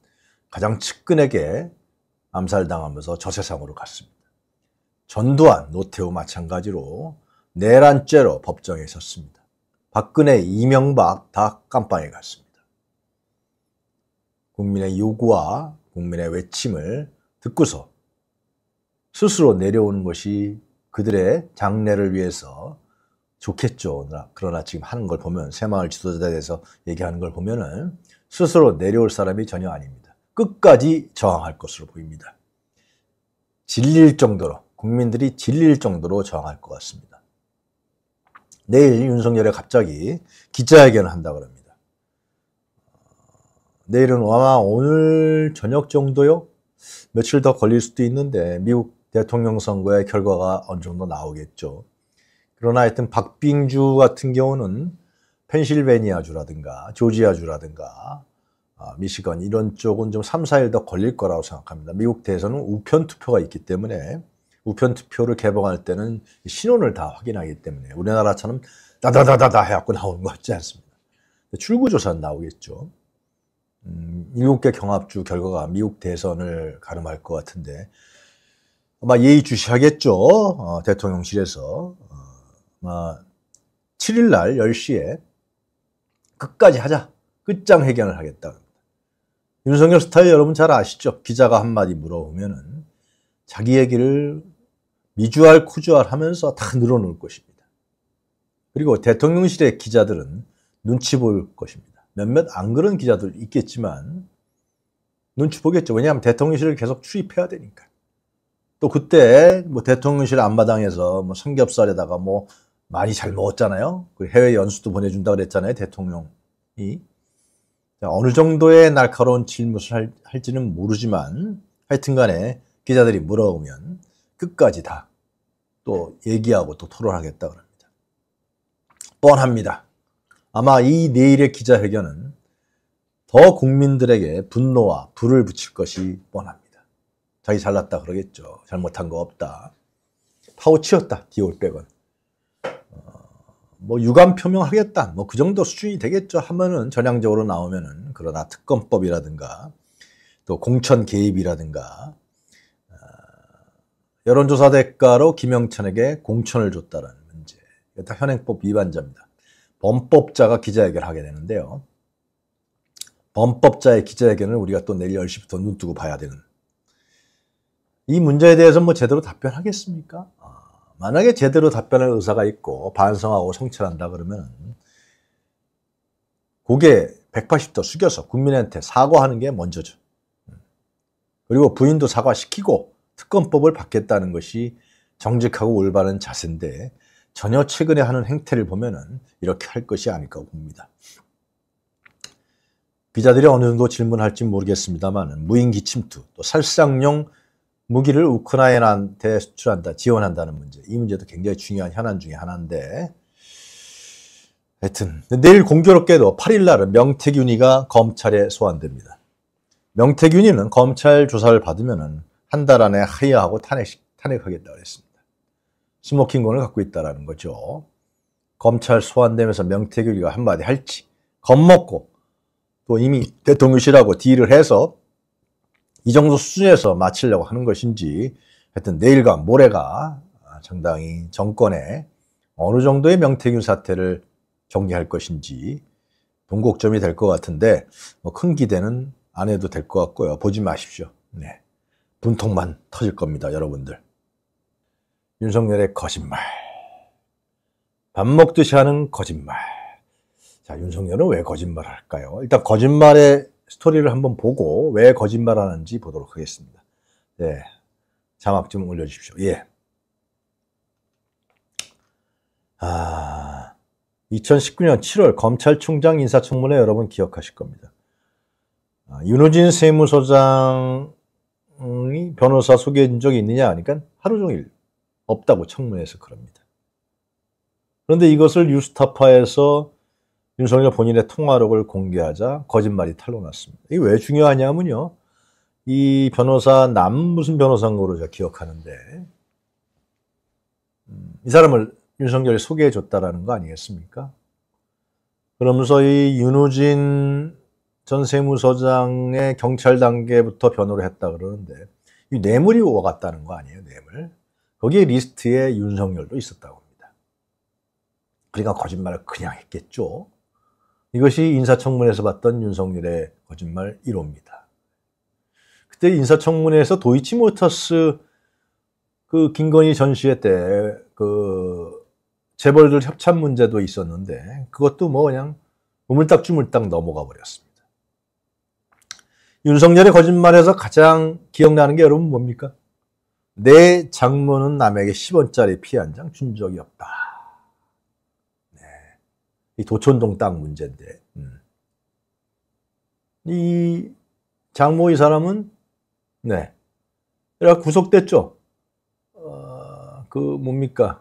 가장 측근에게 암살당하면서 저 세상으로 갔습니다. 전두환, 노태우 마찬가지로 내란죄로 법정에 섰습니다. 박근혜, 이명박 다 깜빵에 갔습니다. 국민의 요구와 국민의 외침을 듣고서 스스로 내려오는 것이 그들의 장래를 위해서 좋겠죠. 그러나 지금 하는 걸 보면 새마을 지도자에 대해서 얘기하는 걸 보면은 스스로 내려올 사람이 전혀 아닙니다. 끝까지 저항할 것으로 보입니다. 질릴 정도로 국민들이 질릴 정도로 저항할 것 같습니다. 내일 윤석열이 갑자기 기자회견을 한다 그럽니다. 내일은 아마 오늘 저녁 정도요? 며칠 더 걸릴 수도 있는데 미국 대통령 선거의 결과가 어느 정도 나오겠죠. 그러나 하여튼 박빙주 같은 경우는 펜실베니아주라든가 조지아주라든가 아, 미시건 이런 쪽은 좀 3, 4일 더 걸릴 거라고 생각합니다. 미국 대선은 우편 투표가 있기 때문에 우편 투표를 개봉할 때는 신원을 다 확인하기 때문에 우리나라처럼 다다다다다 해갖고 나오는 것 같지 않습니다. 출구조사는 나오겠죠. 음, 7개 경합주 결과가 미국 대선을 가름할 것 같은데 아마 예의주시하겠죠. 어, 대통령실에서 어, 아마 7일 날 10시에 끝까지 하자. 끝장 회견을 하겠다. 윤석열 스타일 여러분 잘 아시죠? 기자가 한마디 물어보면은 자기 얘기를 미주알 쿠주알 하면서 다 늘어놓을 것입니다. 그리고 대통령실의 기자들은 눈치 볼 것입니다. 몇몇 안 그런 기자들 있겠지만 눈치 보겠죠. 왜냐하면 대통령실을 계속 출입해야 되니까. 또 그때 뭐 대통령실 앞마당에서 뭐 삼겹살에다가 뭐 많이 잘 먹었잖아요. 그 해외 연수도 보내준다 그랬잖아요. 대통령이. 어느 정도의 날카로운 질문을 할지는 모르지만 하여튼 간에 기자들이 물어보면 끝까지 다 또 얘기하고 또 토론하겠다 그럽니다. 뻔합니다. 아마 이 내일의 기자회견은 더 국민들에게 분노와 불을 붙일 것이 뻔합니다. 자기 잘났다 그러겠죠. 잘못한 거 없다. 파우치였다. 디올백은. 어, 뭐 유감 표명하겠다. 뭐 그 정도 수준이 되겠죠. 하면은 전향적으로 나오면은 그러나 특검법이라든가 또 공천 개입이라든가 어, 여론조사 대가로 김영천에게 공천을 줬다는 문제. 다 현행법 위반자입니다. 범법자가 기자회견을 하게 되는데요. 범법자의 기자회견을 우리가 또 내일 10시부터 눈 뜨고 봐야 되는 이 문제에 대해서 뭐 제대로 답변하겠습니까? 아, 만약에 제대로 답변할 의사가 있고 반성하고 성찰한다 그러면 고개 180도 숙여서 국민한테 사과하는 게 먼저죠. 그리고 부인도 사과시키고 특검법을 받겠다는 것이 정직하고 올바른 자세인데 전혀 최근에 하는 행태를 보면은 이렇게 할 것이 아닐까 봅니다. 기자들이 어느 정도 질문할지 모르겠습니다만 무인기 침투, 또 살상용 무기를 우크라이나한테 수출한다, 지원한다는 문제. 이 문제도 굉장히 중요한 현안 중의 하나인데, 하여튼, 내일 공교롭게도 8일 날은 명태균이가 검찰에 소환됩니다. 명태균이는 검찰 조사를 받으면 한 달 안에 하야하고 탄핵, 탄핵하겠다고 했습니다. 스모킹건을 갖고 있다는 거죠. 검찰 소환되면서 명태균이가 한마디 할지, 겁먹고, 또 이미 대통령실하고 딜을 해서 이 정도 수준에서 마치려고 하는 것인지 하여튼 내일과 모레가 상당히 정권에 어느 정도의 명태균 사태를 정리할 것인지 동곡점이 될 것 같은데 뭐 큰 기대는 안 해도 될 것 같고요. 보지 마십시오. 네. 분통만 터질 겁니다, 여러분들. 윤석열의 거짓말. 밥 먹듯이 하는 거짓말. 자, 윤석열은 왜 거짓말 할까요? 일단 거짓말의 스토리를 한번 보고 왜 거짓말하는지 보도록 하겠습니다. 네, 자막 좀 올려주십시오. 예. 아, 2019년 7월 검찰총장 인사청문회 여러분 기억하실 겁니다. 아, 윤호진 세무서장 이 변호사 소개해준 적이 있느냐 하니까 하루 종일 없다고 청문회에서 그럽니다. 그런데 이것을 유스타파에서 윤석열 본인의 통화록을 공개하자 거짓말이 탄로났습니다. 이게 왜 중요하냐면요. 이 변호사 남 무슨 변호사인 거로 제가 기억하는데 음, 이 사람을 윤석열이 소개해 줬다라는 거 아니겠습니까? 그러면서 이 윤우진 전 세무서장의 경찰 단계부터 변호를 했다 그러는데 이 뇌물이 오갔다는 거 아니에요, 뇌물. 거기에 리스트에 윤석열도 있었다고 합니다. 그러니까 거짓말을 그냥 했겠죠. 이것이 인사청문회에서 봤던 윤석열의 거짓말 1호입니다. 그때 인사청문회에서 도이치모터스 그 김건희 전시회 때 그 재벌들 협찬 문제도 있었는데 그것도 뭐 그냥 우물딱 주물딱 넘어가 버렸습니다. 윤석열의 거짓말에서 가장 기억나는 게 여러분 뭡니까? 내 장모는 남에게 10원짜리 피 한 장 준 적이 없다. 이 도촌동 땅 문제인데. 음. 이 장모 이 사람은 네. 구속됐죠. 어, 그 뭡니까?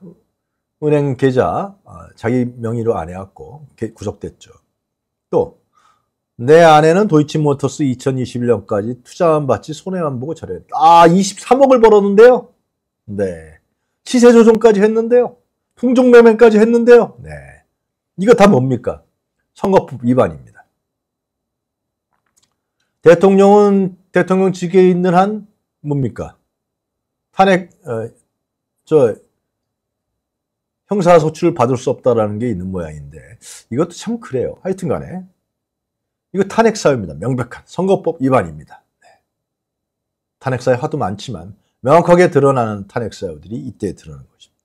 은행 계좌 아, 자기 명의로 안 해갖고 구속됐죠. 또 내 아내는 도이치모터스 2021년까지 투자만 받지 손해만 보고 절했다. 아 23억을 벌었는데요. 네. 시세 조정까지 했는데요. 품종 매매까지 했는데요. 네. 이거 다 뭡니까? 선거법 위반입니다. 대통령은 대통령직에 있는 한 뭡니까? 탄핵 어, 저 형사소출을 받을 수 없다라는 게 있는 모양인데 이것도 참 그래요. 하여튼간에 이거 탄핵 사유입니다. 명백한 선거법 위반입니다. 네. 탄핵 사유 하도 많지만 명확하게 드러나는 탄핵 사유들이 이때 드러나는 것입니다.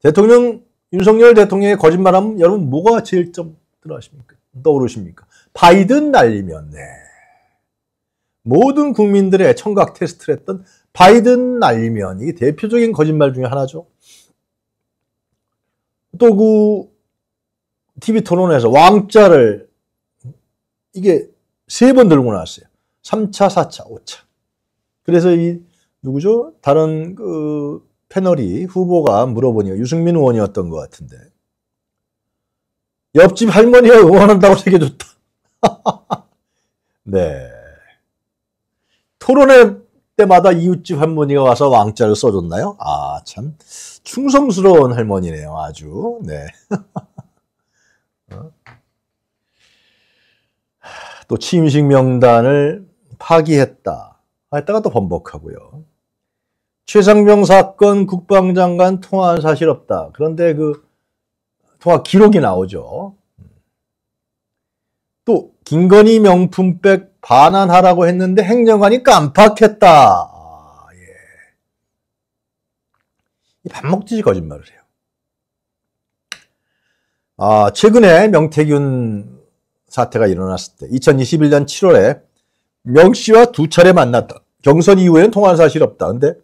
대통령 윤석열 대통령의 거짓말하면 여러분 뭐가 제일 좀 들어가십니까? 떠오르십니까? 바이든 날리면 네. 모든 국민들의 청각 테스트를 했던 바이든 날리면 이게 대표적인 거짓말 중에 하나죠. 또그 TV 토론에서 왕자를 이게 세 번 들고 나왔어요. 3차, 4차, 5차. 그래서 이 누구죠? 다른 그 패널이 후보가 물어보니까 유승민 의원이었던 것 같은데 옆집 할머니가 응원한다고 새겨줬다. (laughs) 네. 토론회 때마다 이웃집 할머니가 와서 왕자를 써줬나요? 아, 참 충성스러운 할머니네요. 아주. 네. (laughs) 또 취임식 명단을 파기했다. 했다가 또 번복하고요. 최상병 사건 국방장관 통화한 사실 없다. 그런데 그 통화 기록이 나오죠. 또 김건희 명품백 반환하라고 했는데 행정관이 깜빡했다. 아, 예. 밥 먹듯이 거짓말을 해요. 아, 최근에 명태균 사태가 일어났을 때 2021년 7월에 명 씨와 두 차례 만났다. 경선 이후에는 통화한 사실 없다. 근데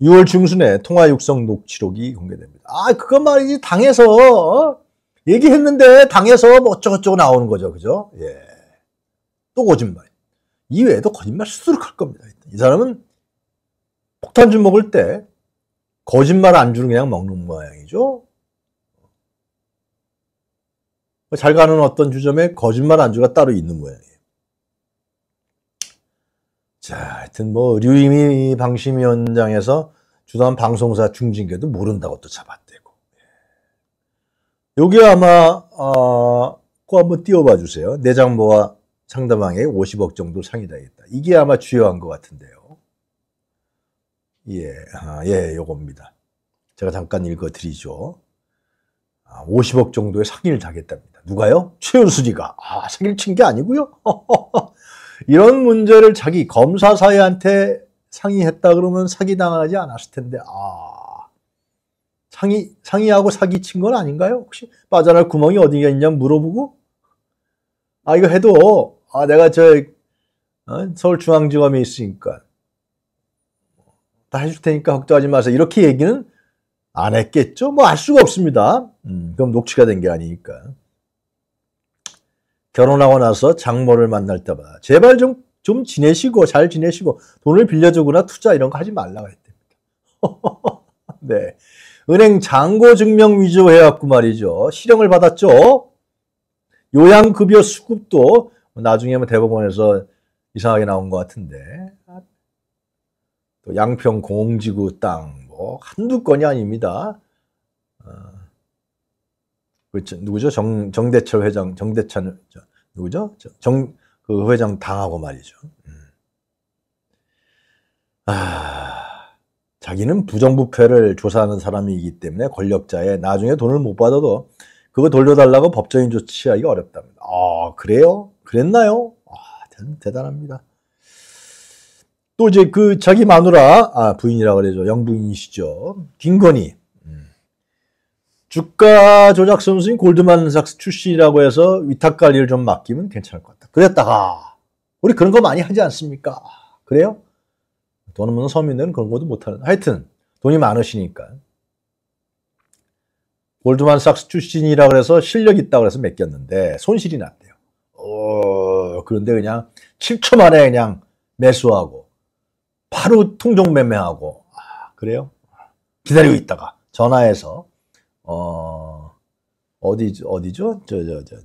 6월 중순에 통화 육성 녹취록이 공개됩니다. 아, 그건 말이지 당에서 어? 얘기했는데 당에서 뭐 어쩌고저쩌고 나오는 거죠. 그죠? 예. 또 거짓말. 이외에도 거짓말 수두룩할 겁니다. 이 사람은 폭탄주 먹을 때 거짓말 안주를 그냥 먹는 모양이죠. 잘 가는 어떤 주점에 거짓말 안주가 따로 있는 모양이에요. 자, 하여튼 뭐 류임이 방심위원장에서 주도한 방송사 중징계도 모른다고 또 잡았대고. 여기 아마 어, 그 한번 띄워봐 주세요. 내장모와 상대방에 50억 정도 상이다겠다. 이게 아마 주요한 것 같은데요. 예, 아, 예, 요겁니다. 제가 잠깐 읽어드리죠. 아, 50억 정도의 사기를 당했답니다. 누가요? 최은수지가. 아, 사기를 친 게 아니고요. (laughs) 이런 문제를 자기 검사 사회한테 상의했다 그러면 사기당하지 않았을 텐데, 아, 상의, 상의하고 사기친 건 아닌가요? 혹시 빠져날 구멍이 어디가 있냐 물어보고, 아, 이거 해도, 아, 내가 저, 어? 서울중앙지검에 있으니까, 다 해줄 테니까 걱정하지 마세요. 이렇게 얘기는 안 했겠죠? 뭐 알 수가 없습니다. 음, 그럼 녹취가 된 게 아니니까. 결혼하고 나서 장모를 만날 때마다 제발 좀, 좀 지내시고 잘 지내시고 돈을 빌려주거나 투자 이런 거 하지 말라고 했답니다. (laughs) 네. 은행 잔고 증명 위조 해갖고 말이죠. 실형을 받았죠. 요양급여 수급도 나중에 뭐 대법원에서 이상하게 나온 것 같은데. 또 양평 공지구 땅, 뭐, 한두 건이 아닙니다. 어. 그렇죠. 누구죠? 정, 정대철 회장, 정대찬, 누구죠? 정, 그 회장 당하고 말이죠. 음. 아, 자기는 부정부패를 조사하는 사람이기 때문에 권력자에 나중에 돈을 못 받아도 그거 돌려달라고 법적인 조치하기가 어렵답니다. 아, 그래요? 그랬나요? 아, 대단합니다. 또 이제 그 자기 마누라, 아, 부인이라고 그러죠. 영부인이시죠. 김건희. 주가 조작 선수인 골드만삭스 출신이라고 해서 위탁 관리를 좀 맡기면 괜찮을 것 같다. 그랬다가 우리 그런 거 많이 하지 않습니까? 그래요? 돈 없는 서민들은 그런 것도 못하는. 하여튼 돈이 많으시니까 골드만삭스 출신이라 그래서 실력 있다고 해서 맡겼는데 손실이 났대요. 어, 그런데 그냥 7초 만에 그냥 매수하고 바로 통종 매매하고 아, 그래요? 기다리고 있다가 전화해서 어 어디 어디죠? 저 저 저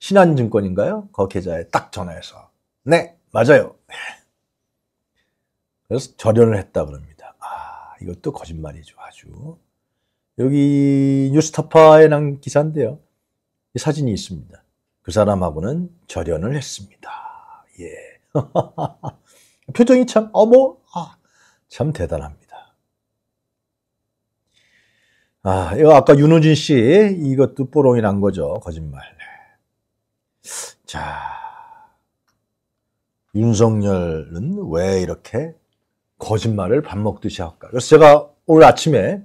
신한증권인가요? 거 계좌에 딱 전화해서 네 맞아요. 그래서 절연을 했다 그럽니다. 아 이것도 거짓말이죠 아주. 여기 뉴스타파에 난 기사인데요. 이 사진이 있습니다. 그 사람하고는 절연을 했습니다. 예. (laughs) 표정이 참 어머 아, 참 대단합니다. 아, 이거 아까 윤호진 씨 이것도 뽀롱이 난 거죠. 거짓말. 자, 윤석열은 왜 이렇게 거짓말을 밥 먹듯이 할까? 그래서 제가 오늘 아침에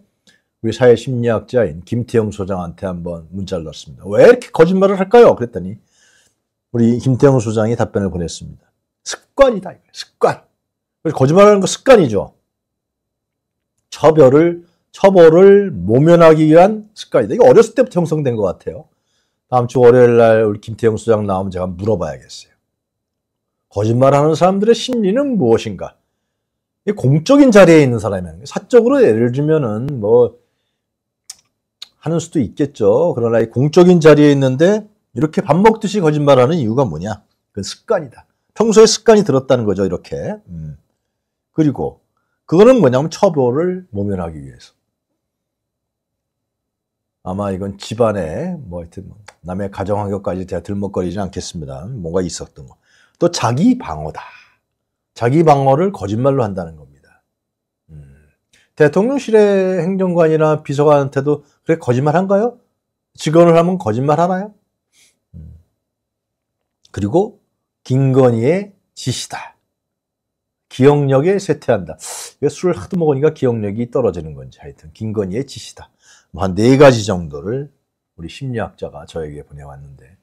우리 사회 심리학자인 김태형 소장한테 한번 문자를 넣었습니다. 왜 이렇게 거짓말을 할까요? 그랬더니 우리 김태형 소장이 답변을 보냈습니다. 습관이다. 습관. 거짓말하는 거 습관이죠. 처벌을 처벌을 모면하기 위한 습관이다. 이거 어렸을 때부터 형성된 것 같아요. 다음 주 월요일 날 우리 김태형 소장 나오면 제가 물어봐야겠어요. 거짓말하는 사람들의 심리는 무엇인가? 공적인 자리에 있는 사람이 사적으로 예를 들면은 뭐 하는 수도 있겠죠. 그러나 이 공적인 자리에 있는데 이렇게 밥 먹듯이 거짓말하는 이유가 뭐냐? 그건 습관이다. 평소에 습관이 들었다는 거죠, 이렇게. 음. 그리고 그거는 뭐냐면 처벌을 모면하기 위해서. 아마 이건 집안에 뭐 하여튼 뭐 남의 가정 환경까지 제가 들먹거리지 않겠습니다. 뭔가 있었던 거. 또 자기 방어다. 자기 방어를 거짓말로 한다는 겁니다. 음. 대통령실의 행정관이나 비서관한테도 그래 거짓말 한가요? 직원을 하면 거짓말 하나요? 음. 그리고 김건희의 지시다. 기억력에 쇠퇴한다. 술을 하도 먹으니까 기억력이 떨어지는 건지 하여튼 김건희의 지시다. 뭐한네 가지 정도를 우리 심리학자가 저에게 보내왔는데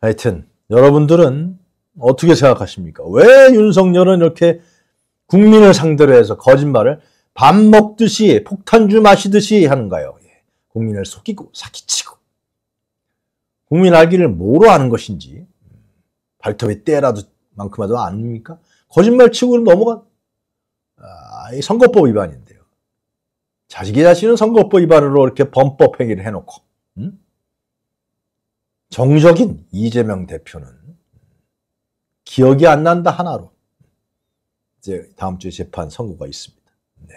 하여튼 여러분들은 어떻게 생각하십니까? 왜 윤석열은 이렇게 국민을 상대로 해서 거짓말을 밥 먹듯이 폭탄주 마시듯이 하는가요? 예. 국민을 속이고 사기치고 국민 알기를 뭐로 하는 것인지 발톱에 때라도 만큼이라도 아닙니까? 거짓말 치고는 넘어간 아, 이 선거법 위반인 자기 자신은 선거법 위반으로 이렇게 범법 행위를 해놓고 음? 정적인 이재명 대표는 기억이 안 난다 하나로 이제 다음 주에 재판 선고가 있습니다. 네.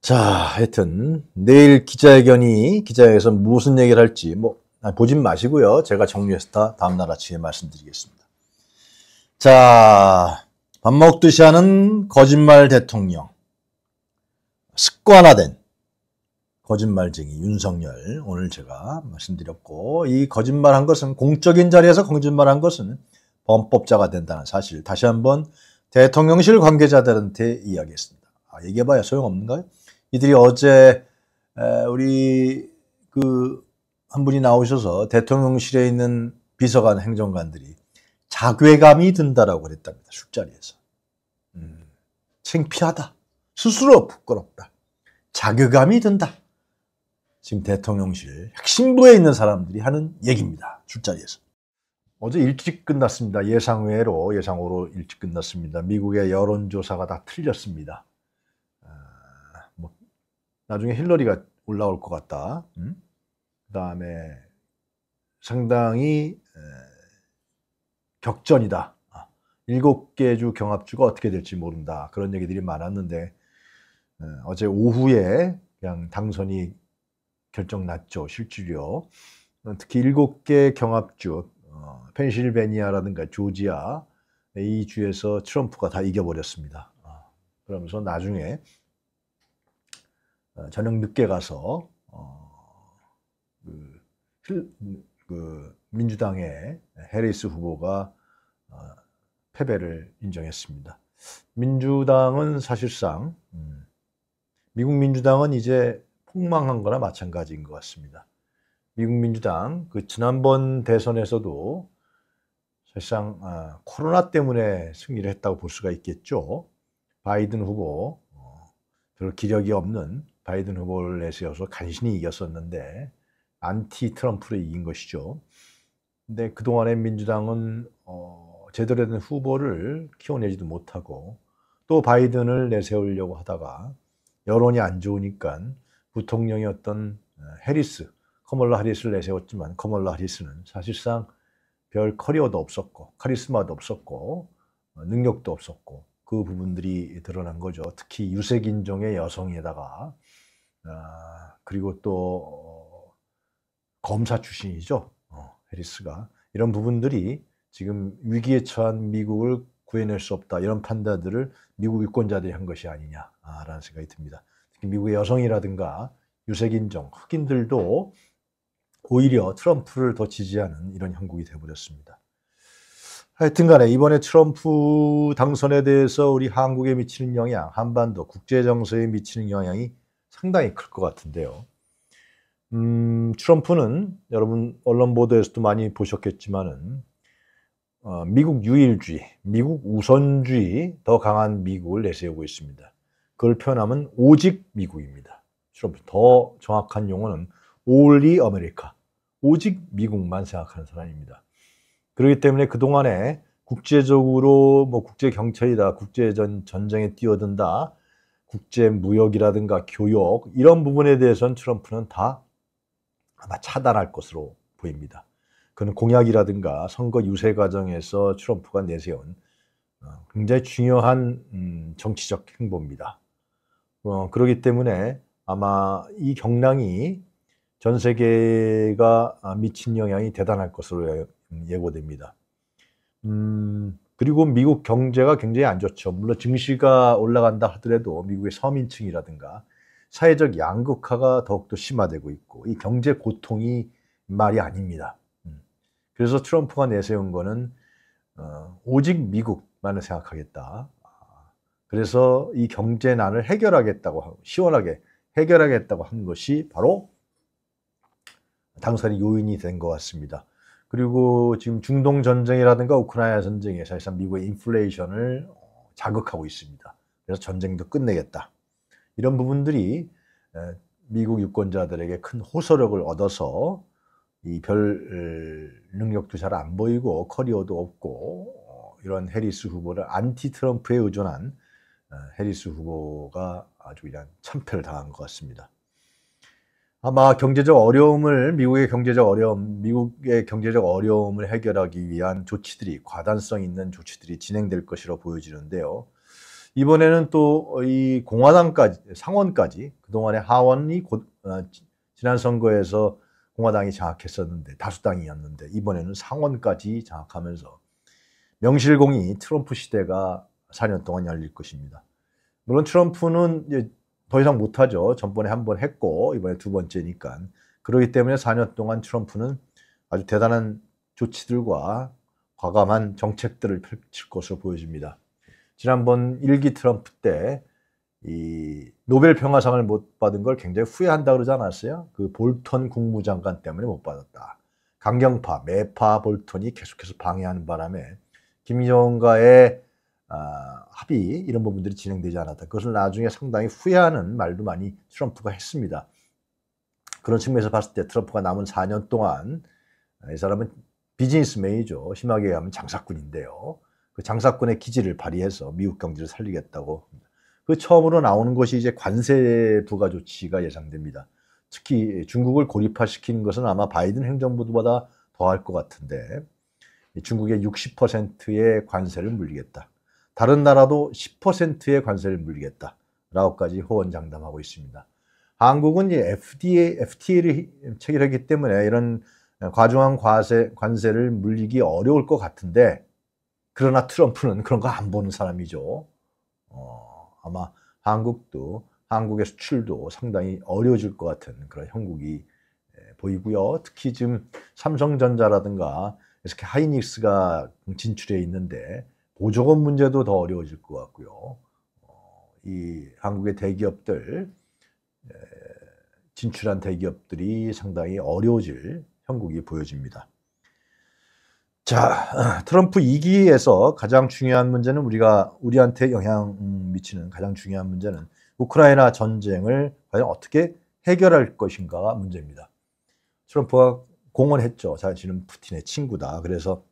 자, 하여튼 내일 기자회견이 기자회견에서 무슨 얘기를 할지 뭐 보진 마시고요. 제가 정리해서 다 다음 날 아침에 말씀드리겠습니다. 자, 밥 먹듯이 하는 거짓말 대통령. 습관화된 거짓말쟁이 윤석열 오늘 제가 말씀드렸고 이 거짓말한 것은 공적인 자리에서 거짓말한 것은 범법자가 된다는 사실 다시 한번 대통령실 관계자들한테 이야기했습니다. 아, 얘기해봐야 소용없는가요? 이들이 어제 우리 그 한 분이 나오셔서 대통령실에 있는 비서관 행정관들이 자괴감이 든다라고 그랬답니다. 술자리에서. 음, 창피하다. 스스로 부끄럽다. 자괴감이 든다. 지금 대통령실 핵심부에 있는 사람들이 하는 얘기입니다. 술자리에서. 어제 일찍 끝났습니다. 예상외로, 예상으로 일찍 끝났습니다. 미국의 여론조사가 다 틀렸습니다. 아, 뭐, 나중에 힐러리가 올라올 것 같다. 음? 그 다음에 상당히 에, 격전이다. 아, 일곱 개 주 경합주가 어떻게 될지 모른다. 그런 얘기들이 많았는데 에, 어제 오후에 그냥 당선이 결정 났죠. 실질료. 특히 일곱 개 경합주, 어, 펜실베니아라든가 조지아 이 주에서 트럼프가 다 이겨버렸습니다. 어, 그러면서 나중에 어, 저녁 늦게 가서 어, 그, 그 민주당의 해리스 후보가 어, 패배를 인정했습니다. 민주당은 사실상 음, 미국 민주당은 이제 폭망한 거나 마찬가지인 것 같습니다. 미국 민주당 그 지난번 대선에서도 사실상 아, 코로나 때문에 승리를 했다고 볼 수가 있겠죠. 바이든 후보 어, 별 기력이 없는 바이든 후보를 내세워서 간신히 이겼었는데 안티 트럼프를 이긴 것이죠. 근데 그동안의 민주당은 어, 제대로 된 후보를 키워내지도 못하고 또 바이든을 내세우려고 하다가 여론이 안 좋으니까 부통령이었던 어, 해리스, 커멀라 해리스를 내세웠지만 커멀라 해리스는 사실상 별 커리어도 없었고 카리스마도 없었고 어, 능력도 없었고 그 부분들이 드러난 거죠. 특히 유색 인종의 여성에다가 아, 그리고 또 어, 검사 출신이죠. 어, 해리스가 이런 부분들이 지금 위기에 처한 미국을 구해낼 수 없다 이런 판단들을 미국 유권자들이 한 것이 아니냐라는 생각이 듭니다. 특히 미국의 여성이라든가 유색인종, 흑인들도 오히려 트럼프를 더 지지하는 이런 형국이 되어버렸습니다. 하여튼 간에 이번에 트럼프 당선에 대해서 우리 한국에 미치는 영향, 한반도 국제 정세에 미치는 영향이 상당히 클 것 같은데요. 음, 트럼프는 여러분 언론 보도에서도 많이 보셨겠지만은 어, 미국 유일주의, 미국 우선주의 더 강한 미국을 내세우고 있습니다. 그걸 표현하면 오직 미국입니다. 더 정확한 용어는 only America, 오직 미국만 생각하는 사람입니다. 그렇기 때문에 그동안에 국제적으로 뭐 국제 경찰이다, 국제 전 전쟁에 뛰어든다, 국제 무역이라든가 교역 이런 부분에 대해서는 트럼프는 다 아마 차단할 것으로 보입니다. 그는 공약이라든가 선거 유세 과정에서 트럼프가 내세운 어, 굉장히 중요한 음, 정치적 행보입니다. 어, 그렇기 때문에 아마 이 경랑이 전 세계가 미친 영향이 대단할 것으로 예고됩니다. 음, 그리고 미국 경제가 굉장히 안 좋죠. 물론 증시가 올라간다 하더라도 미국의 서민층이라든가 사회적 양극화가 더욱더 심화되고 있고 이 경제 고통이 말이 아닙니다. 그래서 트럼프가 내세운 거는 어, 오직 미국만을 생각하겠다. 그래서 이 경제난을 해결하겠다고 시원하게 해결하겠다고 한 것이 바로 당선의 요인이 된 것 같습니다. 그리고 지금 중동 전쟁이라든가 우크라이나 전쟁에 사실상 미국의 인플레이션을 자극하고 있습니다. 그래서 전쟁도 끝내겠다. 이런 부분들이 미국 유권자들에게 큰 호소력을 얻어서 이 별 능력도 잘 안 보이고 커리어도 없고 어, 이런 해리스 후보를 안티 트럼프에 의존한 어, 해리스 후보가 아주 그냥 참패를 당한 것 같습니다. 아마 경제적 어려움을 미국의 경제적 어려움, 미국의 경제적 어려움을 해결하기 위한 조치들이 과단성 있는 조치들이 진행될 것이라 보여지는데요. 이번에는 또 이 공화당까지 상원까지 그동안에 하원이 곧, 어, 지난 선거에서 공화당이 장악했었는데 다수당이었는데 이번에는 상원까지 장악하면서 명실공히 트럼프 시대가 4년 동안 열릴 것입니다. 물론 트럼프는 이제 더 이상 못하죠. 전번에 한 번 했고 이번에 두 번째니까 그렇기 때문에 4년 동안 트럼프는 아주 대단한 조치들과 과감한 정책들을 펼칠 것으로 보여집니다. 지난번 일기 트럼프 때 이 노벨 평화상을 못 받은 걸 굉장히 후회한다 그러지 않았어요? 그 볼턴 국무장관 때문에 못 받았다. 강경파, 매파 볼턴이 계속해서 방해하는 바람에 김정은과의 아, 합의 이런 부분들이 진행되지 않았다. 그것을 나중에 상당히 후회하는 말도 많이 트럼프가 했습니다. 그런 측면에서 봤을 때 트럼프가 남은 4년 동안 이 사람은 비즈니스맨이죠. 심하게 하면 장사꾼인데요. 그 장사꾼의 기질을 발휘해서 미국 경제를 살리겠다고 그 처음으로 나오는 것이 이제 관세 부과 조치가 예상됩니다. 특히 중국을 고립화시키는 것은 아마 바이든 행정부보다 더할 것 같은데 중국의 60%의 관세를 물리겠다. 다른 나라도 10%의 관세를 물리겠다. 라고까지 호언장담하고 있습니다. 한국은 이제 FDA, FTA를 체결하기 때문에 이런 과중한 과세, 관세를 물리기 어려울 것 같은데 그러나 트럼프는 그런 거 안 보는 사람이죠. 어, 아마 한국도 한국의 수출도 상당히 어려워질 것 같은 그런 형국이 보이고요. 특히 지금 삼성전자라든가 SK 하이닉스가 진출해 있는데 보조금 문제도 더 어려워질 것 같고요. 어, 이 한국의 대기업들 진출한 대기업들이 상당히 어려워질 형국이 보여집니다. 자, (laughs) 트럼프 2기에서 가장 중요한 문제는 우리가 우리한테 영향 미치는 가장 중요한 문제는 우크라이나 전쟁을 과연 어떻게 해결할 것인가가 문제입니다. 트럼프가 공언했죠. 자신은 푸틴의 친구다. 그래서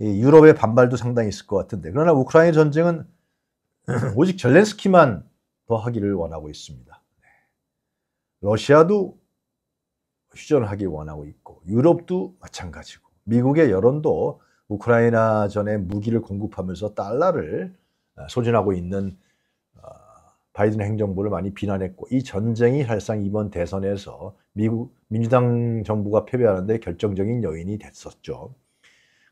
유럽의 반발도 상당히 있을 것 같은데 그러나 우크라이나 전쟁은 (clears throat) 오직 젤렌스키만 더 하기를 원하고 있습니다. 네. 러시아도 휴전하기 원하고 있고 유럽도 마찬가지고 미국의 여론도 우크라이나 전에 무기를 공급하면서 달러를 어, 소진하고 있는 어, 바이든 행정부를 많이 비난했고 이 전쟁이 사실상 이번 대선에서 미국 민주당 정부가 패배하는데 결정적인 요인이 됐었죠.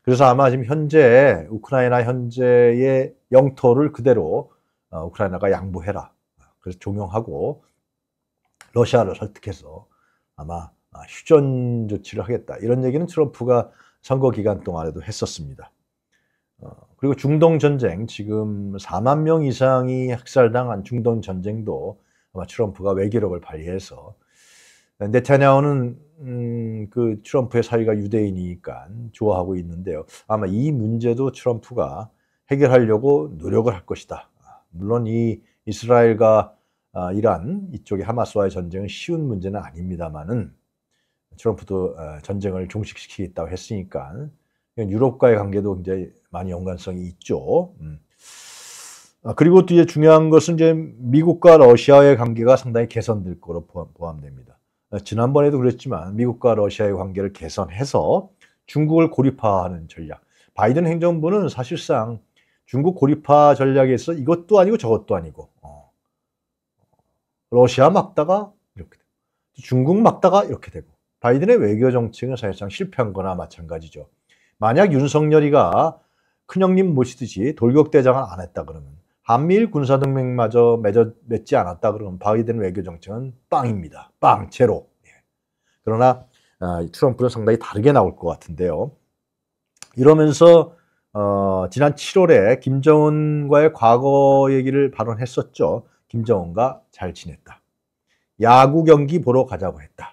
그래서 아마 지금 현재 우크라이나 현재의 영토를 그대로 어, 우크라이나가 양보해라. 그래서 종용하고 러시아를 설득해서 아마 휴전 조치를 하겠다. 이런 얘기는 트럼프가 선거 기간 동안에도 했었습니다. 어, 그리고 중동 전쟁 지금 4만 명 이상이 학살당한 중동 전쟁도 아마 트럼프가 외교력을 발휘해서 네타냐후는 음, 그 트럼프의 사위가 유대인이니까 좋아하고 있는데요. 아마 이 문제도 트럼프가 해결하려고 노력을 할 것이다. 물론 이 이스라엘과 아, 이란 이쪽의 하마스와의 전쟁은 쉬운 문제는 아닙니다만은 트럼프도 어, 전쟁을 종식시키겠다고 했으니까 유럽과의 관계도 굉장히 많이 연관성이 있죠. 음. 아, 그리고 뒤에 중요한 것은 이제 미국과 러시아의 관계가 상당히 개선될 거로 포함됩니다. 어, 지난번에도 그랬지만 미국과 러시아의 관계를 개선해서 중국을 고립화하는 전략. 바이든 행정부는 사실상 중국 고립화 전략에서 이것도 아니고 저것도 아니고 어. 러시아 막다가 이렇게 되고 중국 막다가 이렇게 되고 바이든의 외교 정책은 사실상 실패한 거나 마찬가지죠. 만약 윤석열이가 큰형님 모시듯이 돌격대장을 안 했다 그러면 한미일 군사동맹마저 맺어, 맺지 않았다 그러면 바이든 외교 정책은 빵입니다. 빵, 제로. 예. 그러나 어, 트럼프는 상당히 다르게 나올 것 같은데요. 이러면서 어, 지난 7월에 김정은과의 과거 얘기를 발언했었죠. 김정은과 잘 지냈다. 야구 경기 보러 가자고 했다.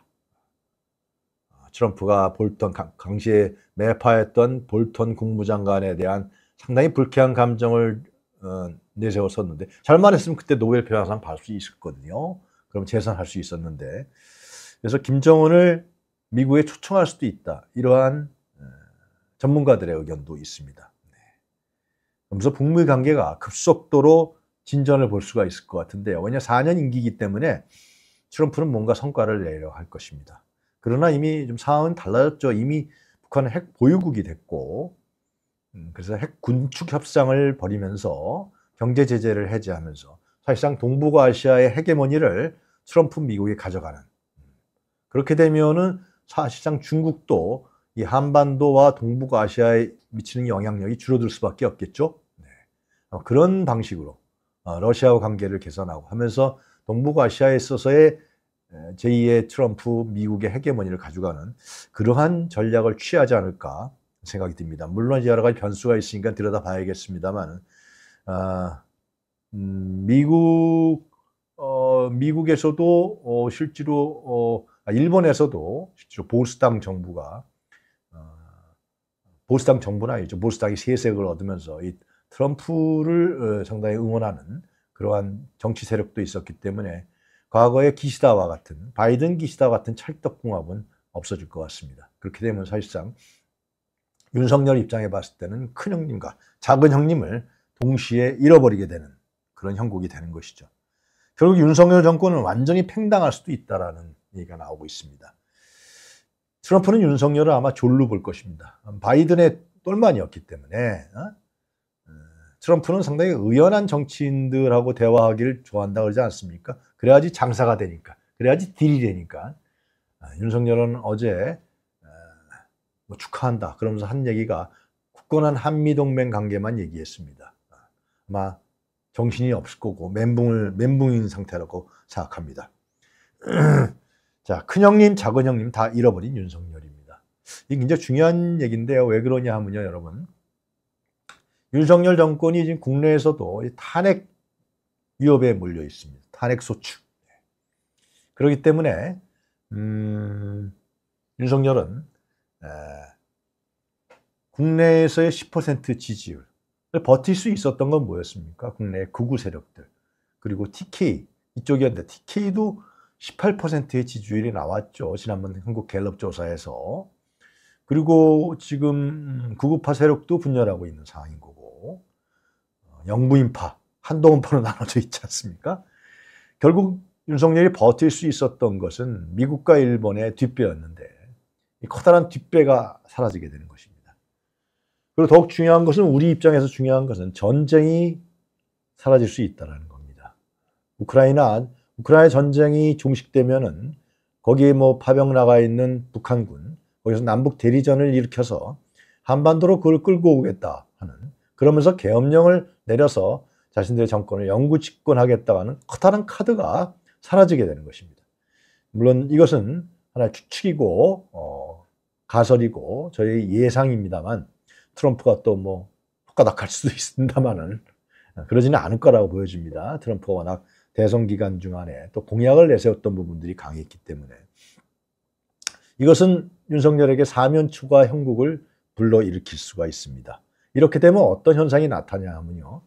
트럼프가 볼턴 강시에 매파했던 볼턴 국무장관에 대한 상당히 불쾌한 감정을 어, 내세웠었는데 잘만 했으면 그때 노벨 평화상 받을 수 있었거든요. 그럼 재산할 수 있었는데 그래서 김정은을 미국에 초청할 수도 있다. 이러한 어, 전문가들의 의견도 있습니다. 네. 그러면서 북미 관계가 급속도로 진전을 볼 수가 있을 것 같은데요. 왜냐 4년 임기이기 때문에 트럼프는 뭔가 성과를 내려 할 것입니다. 그러나 이미 좀 상황은 달라졌죠. 이미 북한은 핵 보유국이 됐고, 음, 그래서 핵 군축 협상을 벌이면서 경제 제재를 해제하면서 사실상 동북아시아의 헤게모니를 트럼프 미국이 가져가는. 음, 그렇게 되면은 사실상 중국도 이 한반도와 동북아시아에 미치는 영향력이 줄어들 수밖에 없겠죠. 네. 어, 그런 방식으로 어, 러시아와 관계를 개선하고 하면서 동북아시아에 있어서의 제2의 트럼프 미국의 헤게모니를 가져가는 그러한 전략을 취하지 않을까 생각이 듭니다. 물론 여러 가지 변수가 있으니까 들여다봐야겠습니다만, 아, 음, 미국 어, 미국에서도 어, 실제로 어, 아, 일본에서도 실제로 보수당 정부가 어, 보수당 정부나 아니죠 보수당이 세색을 얻으면서 이 트럼프를 어, 상당히 응원하는 그러한 정치 세력도 있었기 때문에 과거의 기시다와 같은 바이든 기시다와 같은 찰떡궁합은 없어질 것 같습니다. 그렇게 되면 사실상 윤석열 입장에 봤을 때는 큰 형님과 작은 형님을 동시에 잃어버리게 되는 그런 형국이 되는 것이죠. 결국 윤석열 정권은 완전히 팽당할 수도 있다라는 얘기가 나오고 있습니다. 트럼프는 윤석열을 아마 졸로 볼 것입니다. 바이든의 똘만이었기 때문에 어? 트럼프는 상당히 의연한 정치인들하고 대화하기를 좋아한다 그러지 않습니까? 그래야지 장사가 되니까. 그래야지 딜이 되니까. 아, 윤석열은 어제 아, 뭐 축하한다 그러면서 한 얘기가 굳건한 한미동맹 관계만 얘기했습니다. 아마 정신이 없을 거고 멘붕을 멘붕인 상태라고 생각합니다. (clears throat) 자, 큰형님, 작은형님 다 잃어버린 윤석열입니다. 이게 굉장히 중요한 얘기인데요. 왜 그러냐 하면요, 여러분. 윤석열 정권이 지금 국내에서도 탄핵 위협에 몰려 있습니다. 탄핵 소추. 그렇기 때문에 음, 윤석열은 에, 국내에서의 10% 지지율 버틸 수 있었던 건 뭐였습니까? 국내 극우 세력들 그리고 TK 이쪽이었는데 TK도 18%의 지지율이 나왔죠. 지난번 한국 갤럽 조사에서 그리고 지금 구구파 세력도 분열하고 있는 상황인 거고 영부인파, 한동훈파로 (laughs) 나눠져 있지 않습니까? 결국 윤석열이 버틸 수 있었던 것은 미국과 일본의 뒷배였는데 이 커다란 뒷배가 사라지게 되는 것입니다. 그리고 더욱 중요한 것은 우리 입장에서 중요한 것은 전쟁이 사라질 수 있다는 겁니다. 우크라이나 우크라이나 전쟁이 종식되면은 거기에 뭐 파병 나가 있는 북한군 거기서 남북 대리전을 일으켜서 한반도로 그걸 끌고 오겠다 하는 그러면서 계엄령을 내려서 자신들의 정권을 영구 집권하겠다는 커다란 카드가 사라지게 되는 것입니다. 물론 이것은 하나의 추측이고 어, 가설이고 저희 예상입니다만 트럼프가 또 뭐 헛가닥할 수도 있습니다만은 그러지는 않을 거라고 보여집니다. 트럼프가 워낙 대선 기간 중 안에 또 공약을 내세웠던 부분들이 강했기 때문에 이것은 윤석열에게 사면 추가 형국을 불러일으킬 수가 있습니다. 이렇게 되면 어떤 현상이 나타나냐 하면요.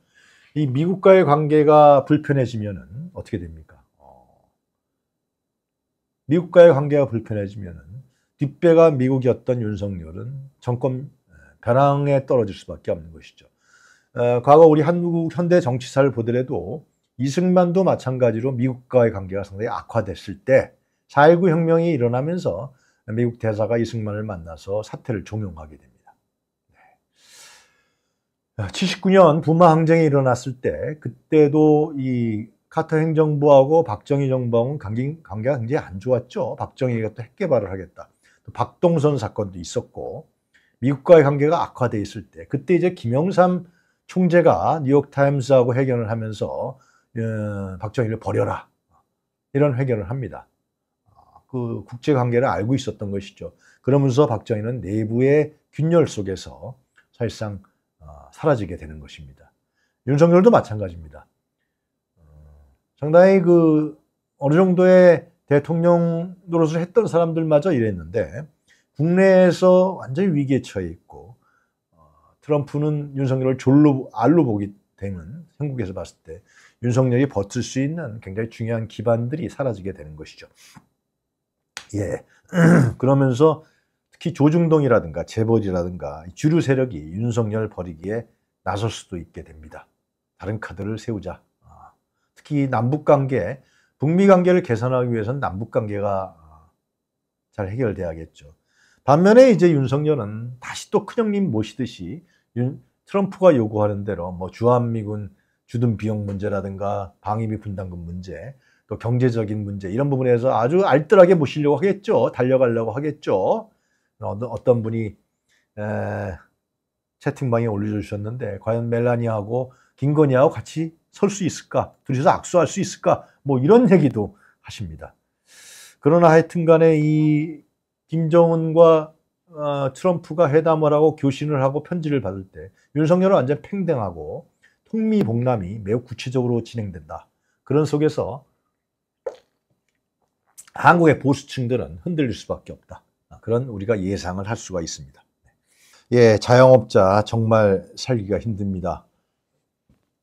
이 미국과의 관계가 불편해지면은 어떻게 됩니까? 어, 미국과의 관계가 불편해지면은 뒷배가 미국이었던 윤석열은 정권 변황에 떨어질 수밖에 없는 것이죠. 어, 과거 우리 한국 현대 정치사를 보더라도 이승만도 마찬가지로 미국과의 관계가 상당히 악화됐을 때 4.19 혁명이 일어나면서 미국 대사가 이승만을 만나서 사태를 종용하게 됩니다. 79년 부마 항쟁이 일어났을 때 그때도 이 카터 행정부하고 박정희 정부하고는 관계, 가 굉장히 안 좋았죠. 박정희가 또 핵개발을 하겠다. 또 박동선 사건도 있었고 미국과의 관계가 악화돼 있을 때 그때 이제 김영삼 총재가 뉴욕타임스하고 회견을 하면서 어, 박정희를 버려라 이런 회견을 합니다. 그 국제 관계를 알고 있었던 것이죠. 그러면서 박정희는 내부의 균열 속에서 사실상 사라지게 되는 것입니다. 윤석열도 마찬가지입니다. 어, 상당히 그 어느 정도의 대통령 노릇을 했던 사람들마저 이랬는데 국내에서 완전히 위기에 처해 있고 어, 트럼프는 윤석열을 졸로 알로 보기 되는 한국에서 봤을 때 윤석열이 버틸 수 있는 굉장히 중요한 기반들이 사라지게 되는 것이죠. 예. (clears throat) 그러면서 특히 조중동이라든가 재벌이라든가 주류 세력이 윤석열 버리기에 나설 수도 있게 됩니다. 다른 카드를 세우자. 아, 특히 남북 관계, 북미 관계를 개선하기 위해서는 남북 관계가 아, 잘 해결돼야겠죠. 반면에 이제 윤석열은 다시 또 큰형님 모시듯이 윤, 트럼프가 요구하는 대로 뭐 주한미군 주둔 비용 문제라든가 방위비 분담금 문제, 또 경제적인 문제 이런 부분에서 아주 알뜰하게 모시려고 하겠죠. 달려가려고 하겠죠. 어떤 분이 에, 채팅방에 올려주셨는데 과연 멜라니하고 김건희하고 같이 설 수 있을까? 둘이서 악수할 수 있을까? 뭐 이런 얘기도 하십니다. 그러나 하여튼 간에 이 김정은과 어, 트럼프가 회담을 하고 교신을 하고 편지를 받을 때 윤석열은 완전 팽등하고 통미복남이 매우 구체적으로 진행된다. 그런 속에서 한국의 보수층들은 흔들릴 수밖에 없다. 그런 우리가 예상을 할 수가 있습니다. 예, 자영업자 정말 살기가 힘듭니다.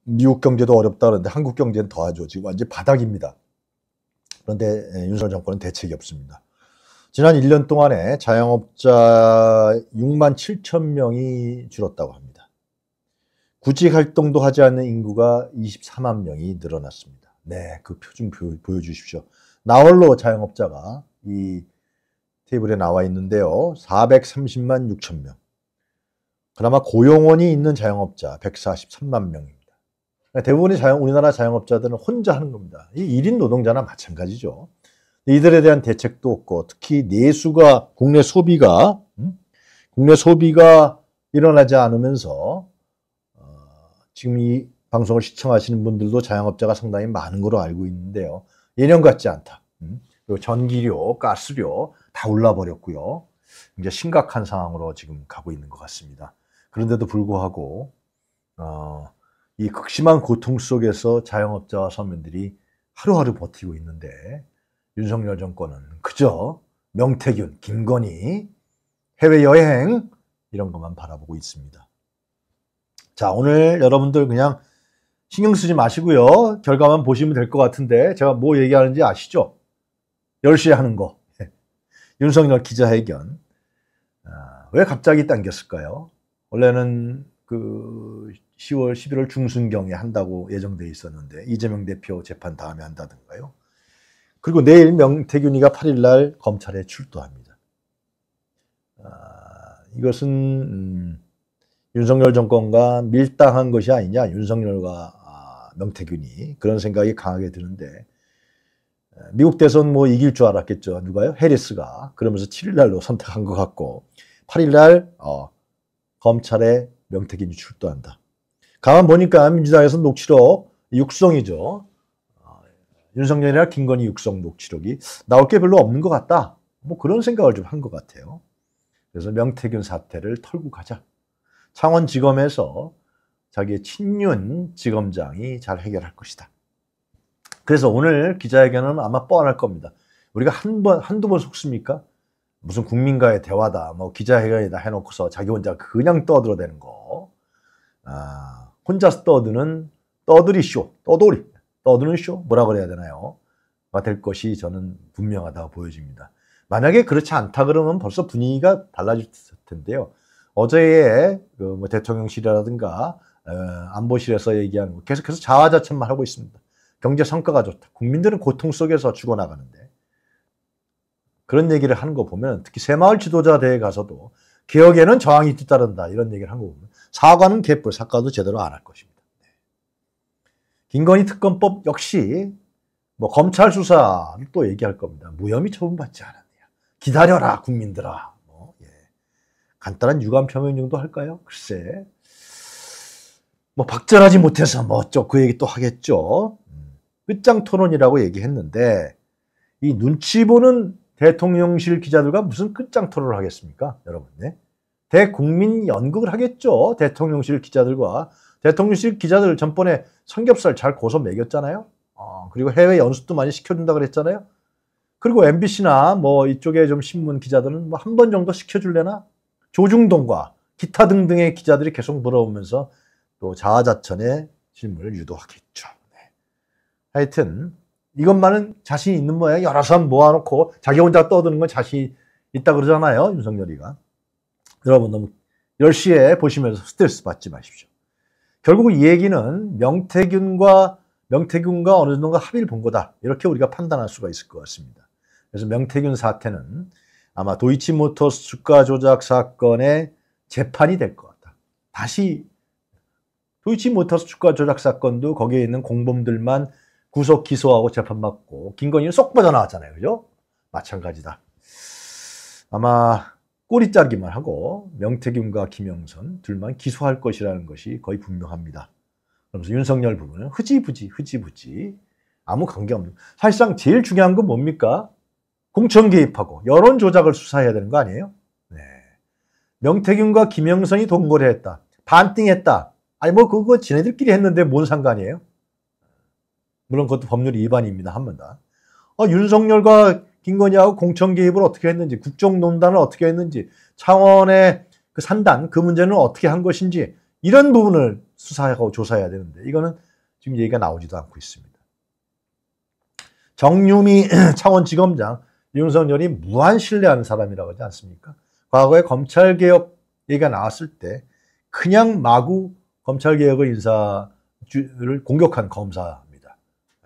미국 경제도 어렵다 그러는데 한국 경제는 더하죠. 지금 완전 바닥입니다. 그런데 예, 윤석열 정권은 대책이 없습니다. 지난 1년 동안에 자영업자 6만 7천 명이 줄었다고 합니다. 구직 활동도 하지 않는 인구가 24만 명이 늘어났습니다. 네, 그표좀 보여주십시오. 나홀로 자영업자가 이 테이블에 나와 있는데요. 430만 6천 명. 그나마 고용원이 있는 자영업자 143만 명입니다. 그러니까 대부분의 자영, 우리나라 자영업자들은 혼자 하는 겁니다. 이 1인 노동자나 마찬가지죠. 이들에 대한 대책도 없고 특히 내수가 국내 소비가 음? 국내 소비가 일어나지 않으면서 어, 지금 이 방송을 시청하시는 분들도 자영업자가 상당히 많은 걸로 알고 있는데요. 예년 같지 않다. 음? 그리고 전기료, 가스료 다 올라 버렸고요. 이제 심각한 상황으로 지금 가고 있는 것 같습니다. 그런데도 불구하고 어, 이 극심한 고통 속에서 자영업자와 서민들이 하루하루 버티고 있는데 윤석열 정권은 그저 명태균, 김건희, 해외여행 이런 것만 바라보고 있습니다. 자 오늘 여러분들 그냥 신경 쓰지 마시고요. 결과만 보시면 될 것 같은데 제가 뭐 얘기하는지 아시죠? 10시에 하는 거. 윤석열 기자회견. 아, 왜 갑자기 당겼을까요? 원래는 그 10월, 11월 중순경에 한다고 예정돼 있었는데 이재명 대표 재판 다음에 한다든가요. 그리고 내일 명태균이가 8일 날 검찰에 출두합니다. 아, 이것은 음, 윤석열 정권과 밀당한 것이 아니냐 윤석열과 아, 명태균이 그런 생각이 강하게 드는데 미국 대선 뭐 이길 줄 알았겠죠. 누가요? 해리스가. 그러면서 7일 날로 선택한 것 같고 8일 날 어, 검찰에 명태균이 출두한다. 가만 보니까 민주당에서 녹취록 육성이죠. 어, 윤석열이나 김건희 육성 녹취록이 나올 게 별로 없는 것 같다. 뭐 그런 생각을 좀 한 것 같아요. 그래서 명태균 사태를 털고 가자. 창원지검에서 자기의 친윤 지검장이 잘 해결할 것이다. 그래서 오늘 기자회견은 아마 뻔할 겁니다. 우리가 한 번, 한두 번 속습니까? 무슨 국민과의 대화다, 뭐 기자회견이다 해놓고서 자기 혼자 그냥 떠들어대는 거. 아, 혼자서 떠드는 떠들이 쇼, 떠돌이, 떠드는 쇼, 뭐라 그래야 되나요? 될 것이 저는 분명하다고 보여집니다. 만약에 그렇지 않다 그러면 벌써 분위기가 달라질 텐데요. 어제의 그 뭐 대통령실이라든가 어, 안보실에서 얘기하는 거 계속해서 자화자찬만 하고 있습니다. 경제 성과가 좋다. 국민들은 고통 속에서 죽어나가는데 그런 얘기를 하는 거 보면 특히 새마을 지도자 대회 가서도 개혁에는 저항이 뒤따른다 이런 얘기를 한 거 보면 사과는 개뿔 사과도 제대로 안 할 것입니다. 네. 김건희 특검법 역시 뭐 검찰 수사를 또 얘기할 겁니다. 무혐의 처분받지 않았냐. 기다려라 국민들아. 뭐, 예. 간단한 유감 표명 정도 할까요? 글쎄. 뭐 박절하지 못해서 뭐 어쩌 그 얘기 또 하겠죠. 끝장 토론이라고 얘기했는데 이 눈치 보는 대통령실 기자들과 무슨 끝장 토론을 하겠습니까? 여러분. 네? 대국민 연극을 하겠죠. 대통령실 기자들과 대통령실 기자들 전번에 삼겹살 잘 고소 먹였잖아요. 어, 그리고 해외 연수도 많이 시켜준다 그랬잖아요. 그리고 MBC나 뭐 이쪽에 좀 신문 기자들은 뭐 한 번 정도 시켜줄래나? 조중동과 기타 등등의 기자들이 계속 물어오면서 또 자아자찬의 질문을 유도하겠죠. 하여튼 이것만은 자신 있는 모양 여러 사람 모아놓고 자기 혼자 떠드는 건 자신 있다 그러잖아요. 윤석열이가. 여러분 너무 10시에 보시면서 스트레스 받지 마십시오. 결국 이 얘기는 명태균과 명태균과 어느 정도가 합의를 본 거다. 이렇게 우리가 판단할 수가 있을 것 같습니다. 그래서 명태균 사태는 아마 도이치모터스 주가 조작 사건의 재판이 될 것 같다. 다시 도이치모터스 주가 조작 사건도 거기에 있는 공범들만 구속 기소하고 재판받고 김건희는 쏙 빠져나왔잖아요. 그죠? 마찬가지다. 아마 꼬리 자르기만 하고 명태균과 김영선 둘만 기소할 것이라는 것이 거의 분명합니다. 그러면서 윤석열 부분은 흐지부지 흐지부지 아무 관계없는 사실상 제일 중요한 건 뭡니까? 공천 개입하고 여론 조작을 수사해야 되는 거 아니에요? 네. 명태균과 김영선이 동거래했다. 반띵했다. 아니 뭐 그거 지네들끼리 했는데 뭔 상관이에요? 물론 그것도 법률 위반입니다. 더. 어, 윤석열과 김건희하고 공천 개입을 어떻게 했는지, 국정농단을 어떻게 했는지, 창원의 그 산단, 그 문제는 어떻게 한 것인지, 이런 부분을 수사하고 조사해야 되는데, 이거는 지금 얘기가 나오지도 않고 있습니다. 정유미 (clears throat) 창원지검장, 윤석열이 무한 신뢰하는 사람이라고 하지 않습니까? 과거에 검찰개혁 얘기가 나왔을 때, 그냥 마구 검찰개혁의 인사를 공격한 검사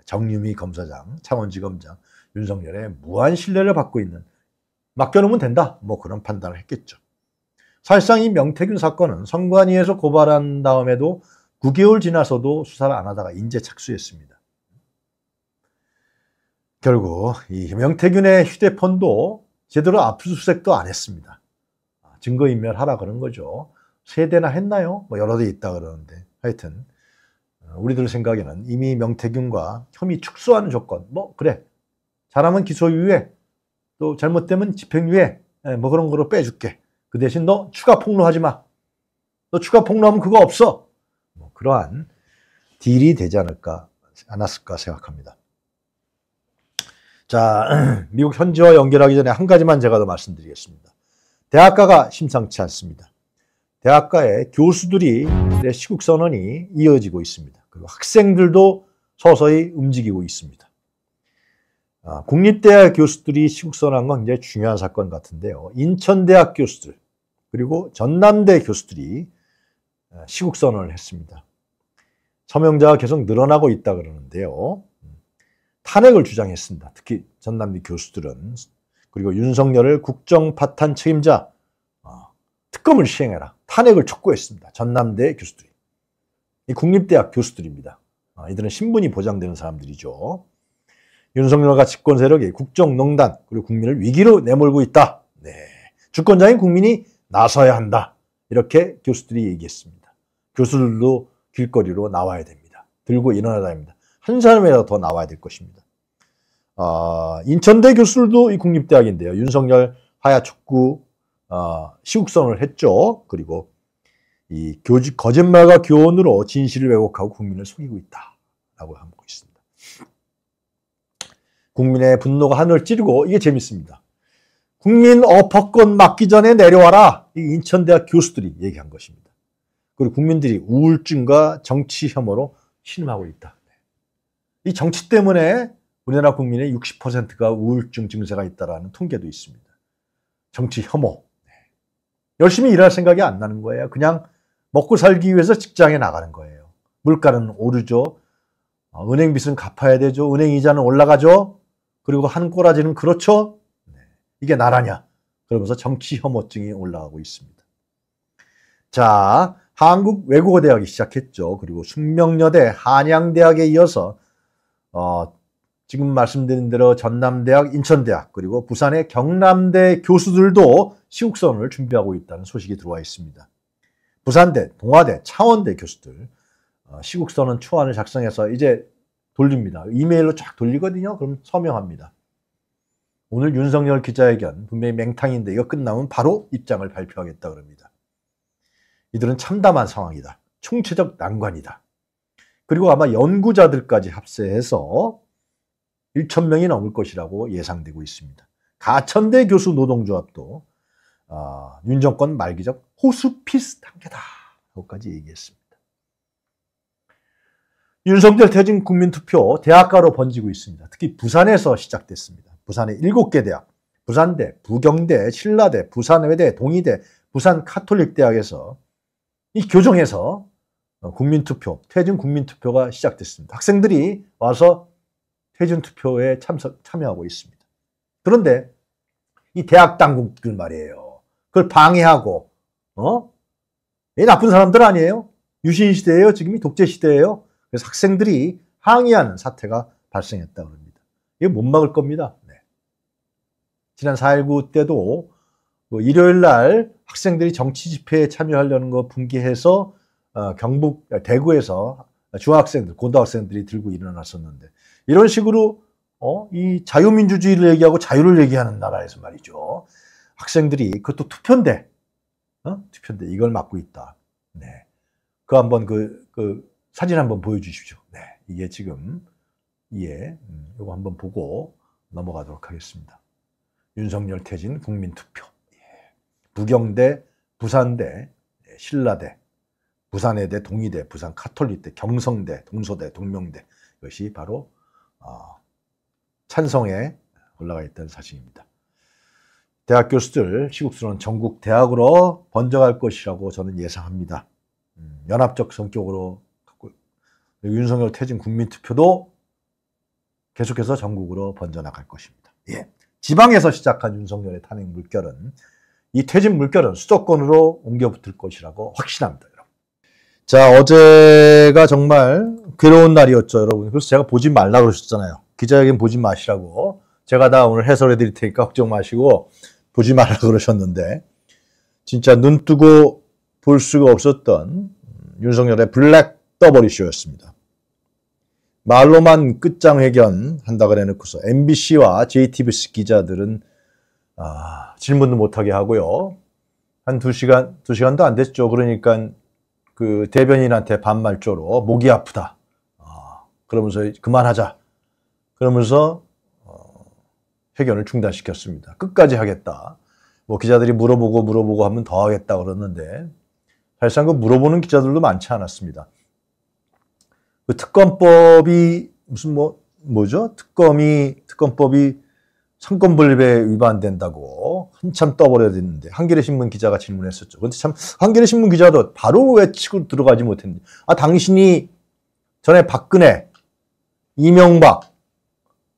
정유미 검사장, 창원지검장, 윤석열의 무한 신뢰를 받고 있는 맡겨놓으면 된다. 뭐 그런 판단을 했겠죠. 사실상 이 명태균 사건은 선관위에서 고발한 다음에도 9개월 지나서도 수사를 안 하다가 인제 착수했습니다. 결국 이 명태균의 휴대폰도 제대로 압수수색도 안 했습니다. 증거인멸하라 그런 거죠. 세 대나 했나요? 뭐 여러 대 있다 그러는데 하여튼 우리들 생각에는 이미 명태균과 혐의 축소하는 조건, 뭐, 그래. 잘하면 기소유예, 또 잘못되면 집행유예, 예, 뭐 그런 거로 빼줄게. 그 대신 너 추가 폭로하지 마. 너 추가 폭로하면 그거 없어. 뭐 그러한 딜이 되지 않을까, 않았을까 생각합니다. 자, (clears throat) 미국 현지와 연결하기 전에 한 가지만 제가 더 말씀드리겠습니다. 대학가가 심상치 않습니다. 대학가의 교수들이 시국 선언이 이어지고 있습니다. 그리고 학생들도 서서히 움직이고 있습니다. 아, 국립대학 교수들이 시국 선언한 건 굉장히 중요한 사건 같은데요. 인천대학 교수들 그리고 전남대 교수들이 시국 선언을 했습니다. 서명자가 계속 늘어나고 있다 그러는데요. 탄핵을 주장했습니다. 특히 전남대 교수들은 그리고 윤석열을 국정 파탄 책임자 어, 특검을 시행해라. 탄핵을 촉구했습니다. 전남대 교수들이. 이 국립대학 교수들입니다. 어, 이들은 신분이 보장되는 사람들이죠. 윤석열과 집권 세력이 국정농단 그리고 국민을 위기로 내몰고 있다. 네. 주권자인 국민이 나서야 한다. 이렇게 교수들이 얘기했습니다. 교수들도 길거리로 나와야 됩니다. 들고 일어나야 합니다. 한 사람이라도 더 나와야 될 것입니다. 어, 인천대 교수들도 이 국립대학인데요. 윤석열 하야 축구 어, 시국선을 했죠. 그리고 이 교직 거짓말과 교훈으로 진실을 왜곡하고 국민을 속이고 있다라고 하고 있습니다. 국민의 분노가 하늘을 찌르고 이게 재밌습니다. 국민 어퍼권 맞기 전에 내려와라. 이 인천대학 교수들이 얘기한 것입니다. 그리고 국민들이 우울증과 정치 혐오로 신음하고 있다. 이 정치 때문에 우리나라 국민의 60%가 우울증 증세가 있다라는 통계도 있습니다. 정치 혐오. 열심히 일할 생각이 안 나는 거예요. 그냥 먹고 살기 위해서 직장에 나가는 거예요. 물가는 오르죠. 어, 은행 빚은 갚아야 되죠. 은행 이자는 올라가죠. 그리고 한 꼬라지는 그렇죠. 네. 이게 나라냐. 그러면서 정치 혐오증이 올라가고 있습니다. 자, 한국 외국어 대학이 시작했죠. 그리고 숙명여대, 한양대학에 이어서 어, 지금 말씀드린 대로 전남대학, 인천대학 그리고 부산의 경남대 교수들도 시국선을 준비하고 있다는 소식이 들어와 있습니다. 부산대, 동아대, 창원대 교수들 어, 시국선언 초안을 작성해서 이제 돌립니다. 이메일로 쫙 돌리거든요. 그럼 서명합니다. 오늘 윤석열 기자회견 분명히 맹탕인데 이거 끝나면 바로 입장을 발표하겠다 그럽니다. 이들은 참담한 상황이다. 총체적 난관이다. 그리고 아마 연구자들까지 합세해서 1천 명이 넘을 것이라고 예상되고 있습니다. 가천대 교수 노동조합도 어, 윤 정권 말기적 호수피스 단계다라고까지 얘기했습니다. 윤석열 퇴진 국민투표 대학가로 번지고 있습니다. 특히 부산에서 시작됐습니다. 부산의 7개 대학, 부산대, 부경대, 신라대, 부산외대, 동의대, 부산 카톨릭대학에서 이 교정에서 어, 국민투표, 퇴진 국민투표가 시작됐습니다. 학생들이 와서 퇴진 투표에 참석, 참여하고 있습니다. 그런데 이 대학 당국들 말이에요. 그걸 방해하고, 어? 이 나쁜 사람들 아니에요? 유신 시대예요. 지금이 독재 시대예요. 그래서 학생들이 항의하는 사태가 발생했다 그럽니다. 이거 못 막을 겁니다. 네. 지난 4.19 때도 뭐 일요일 날 학생들이 정치 집회에 참여하려는 거 분개해서 어, 경북 대구에서 중학생들, 고등학생들이 들고 일어났었는데 이런 식으로 어, 이 자유민주주의를 얘기하고 자유를 얘기하는 나라에서 말이죠. 학생들이 그것도 투표인데, 어? 투표인데 이걸 맡고 있다. 네. 그 한번 그, 그 사진 한번 보여주십시오. 네. 이게 지금, 예, 음, 이거 한번 보고 넘어가도록 하겠습니다. 윤석열 퇴진 국민투표. 예. 부경대, 부산대, 예, 신라대, 부산의대, 동의대, 부산 카톨릭대, 경성대, 동서대, 동명대. 이것이 바로 어, 찬성에 올라가 있다는 사실입니다. 대학 교수들 시국수는 전국 대학으로 번져갈 것이라고 저는 예상합니다. 음, 연합적 성격으로 윤석열 퇴진 국민투표도 계속해서 전국으로 번져나갈 것입니다. 예. 지방에서 시작한 윤석열의 탄핵 물결은 이 퇴진 물결은 수도권으로 옮겨 붙을 것이라고 확신합니다. 자, 어제가 정말 괴로운 날이었죠, 여러분. 그래서 제가 보지 말라 그러셨잖아요. 기자회견 보지 마시라고. 제가 다 오늘 해설해 드릴 테니까 걱정 마시고 보지 말라 그러셨는데 진짜 눈 뜨고 볼 수가 없었던 윤석열의 블랙 더버리 쇼였습니다. 말로만 끝장 회견 한다 그래 놓고서 MBC와 JTBC 기자들은 아, 질문도 못하게 하고요. 한 두 시간 두 시간도 안 됐죠. 그러니까 그 대변인한테 반말조로 목이 아프다. 아, 그러면서 그만하자. 그러면서 어, 회견을 중단시켰습니다. 끝까지 하겠다. 뭐 기자들이 물어보고 물어보고 하면 더 하겠다 그러는데 사실상 그 물어보는 기자들도 많지 않았습니다. 그 특검법이 무슨 뭐 뭐죠? 특검이 특검법이 상권분립에 위반된다고 한참 떠버려야 되는데 한겨레 신문 기자가 질문했었죠. 근데 참 한겨레 신문 기자도 바로 왜 치고 들어가지 못했는지. 아 당신이 전에 박근혜, 이명박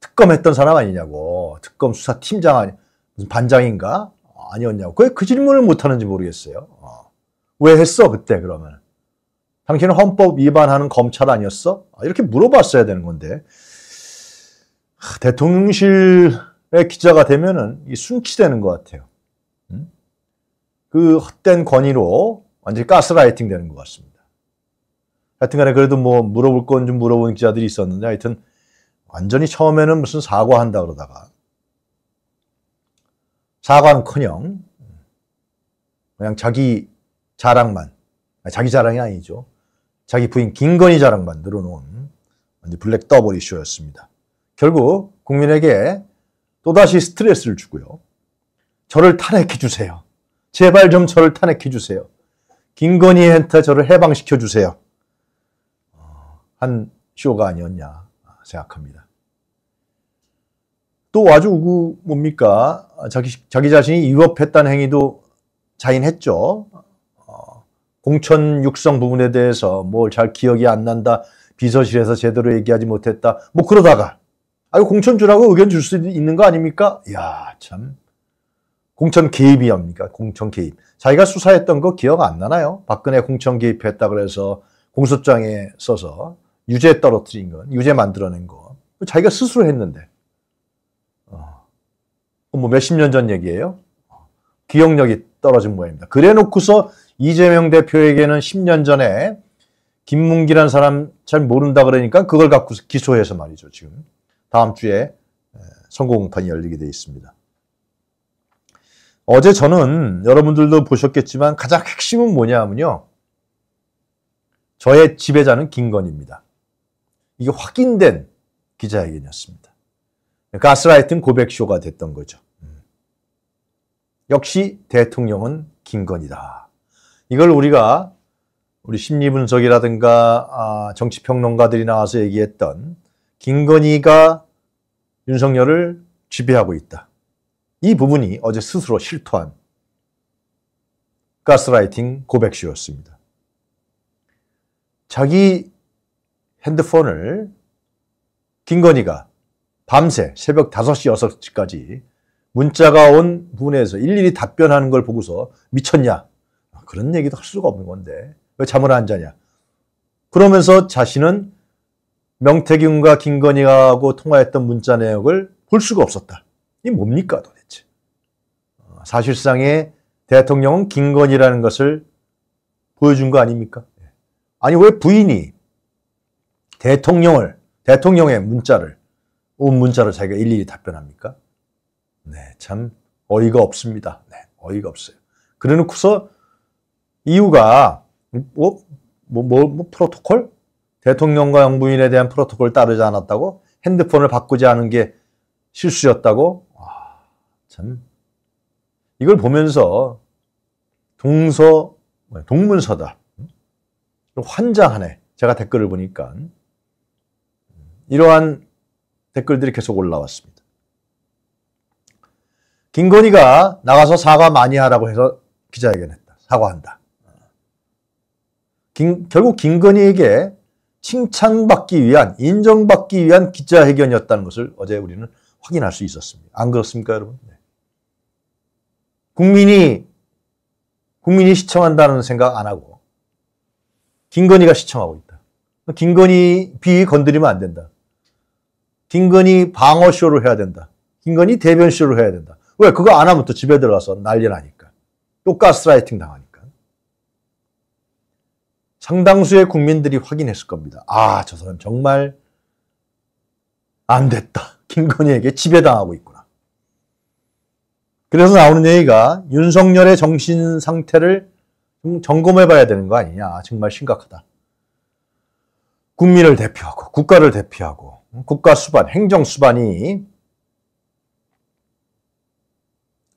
특검했던 사람 아니냐고. 특검 수사팀장 아니 무슨 반장인가 아니었냐고. 왜 그 질문을 못하는지 모르겠어요. 어. 왜 했어 그때 그러면? 당신은 헌법 위반하는 검찰 아니었어? 아, 이렇게 물어봤어야 되는 건데 대통령실의 기자가 되면은 순치되는 것 같아요. 그 헛된 권위로 완전히 가스라이팅 되는 것 같습니다. 하여튼간에 그래도 뭐 물어볼 건 좀 물어본 기자들이 있었는데 하여튼 완전히 처음에는 무슨 사과한다 그러다가 사과는커녕 그냥 자기 자랑만 자기 자랑이 아니죠. 자기 부인 김건희 자랑만 늘어놓은 블랙 더블 이슈였습니다. 결국 국민에게 또다시 스트레스를 주고요. 저를 탄핵해 주세요. 제발 좀 저를 탄핵해 주세요. 김건희한테 저를 해방시켜 주세요. 어, 한 쇼가 아니었냐 생각합니다. 또 아주 그 뭡니까 자기 자기 자신이 위법했다는 행위도 자인했죠. 어, 공천 육성 부분에 대해서 뭘 잘 기억이 안 난다. 비서실에서 제대로 얘기하지 못했다. 뭐 그러다가 아유 공천 주라고 의견 줄 수 있는 거 아닙니까? 야 참. 공천 개입이 합니까? 공천 개입. 자기가 수사했던 거 기억 안 나나요? 박근혜 공천 개입했다 그래서 공소장에 써서 유죄 떨어뜨린 건, 유죄 만들어낸 거. 자기가 스스로 했는데. 어. 뭐 몇십 년 전 얘기예요? 기억력이 떨어진 모양입니다. 그래 놓고서 이재명 대표에게는 10년 전에 김문기란 사람 잘 모른다 그러니까 그걸 갖고 기소해서 말이죠, 지금. 다음 주에 선거 공판이 열리게 되어 있습니다. 어제 저는 여러분들도 보셨겠지만 가장 핵심은 뭐냐면요. 저의 지배자는 김건희입니다. 이게 확인된 기자회견이었습니다. 가스라이팅 고백쇼가 됐던 거죠. 음. 역시 대통령은 김건희다. 이걸 우리가 우리 심리분석이라든가 아, 정치평론가들이 나와서 얘기했던 김건희가 윤석열을 지배하고 있다. 이 부분이 어제 스스로 실토한 가스라이팅 고백쇼였습니다. 자기 핸드폰을 김건희가 밤새 새벽 5시, 6시까지 문자가 온 부분에서 일일이 답변하는 걸 보고서 미쳤냐? 그런 얘기도 할 수가 없는 건데 왜 잠을 안 자냐? 그러면서 자신은 명태균과 김건희하고 통화했던 문자 내역을 볼 수가 없었다. 이 뭡니까 도대체? 어, 사실상의 대통령은 김건희라는 것을 보여준 거 아닙니까? 아니 왜 부인이 대통령을 대통령의 문자를 온 문자를 자기가 일일이 답변합니까? 네, 참 어이가 없습니다. 네, 어이가 없어요. 그래놓고서 이유가 뭐, 뭐, 뭐, 뭐 프로토콜? 대통령과 영부인에 대한 프로토콜 따르지 않았다고? 핸드폰을 바꾸지 않은 게 실수였다고? 아, 참. 이걸 보면서 동서, 동문서다. 환장하네. 제가 댓글을 보니까. 이러한 댓글들이 계속 올라왔습니다. 김건희가 나가서 사과 많이 하라고 해서 기자회견했다. 사과한다. 김, 결국 김건희에게 칭찬받기 위한, 인정받기 위한 기자회견이었다는 것을 어제 우리는 확인할 수 있었습니다. 안 그렇습니까, 여러분? 네. 국민이, 국민이 시청한다는 생각 안 하고, 김건희가 시청하고 있다. 김건희 비 건드리면 안 된다. 김건희 방어쇼를 해야 된다. 김건희 대변쇼를 해야 된다. 왜? 그거 안 하면 또 집에 들어가서 난리 나니까. 또 가스라이팅 당하니까. 상당수의 국민들이 확인했을 겁니다. 아, 저 사람 정말 안 됐다. (laughs) 김건희에게 지배당하고 있구나. 그래서 나오는 얘기가 윤석열의 정신 상태를 좀 점검해 봐야 되는 거 아니냐. 정말 심각하다. 국민을 대표하고 국가를 대표하고 국가 수반, 행정 수반이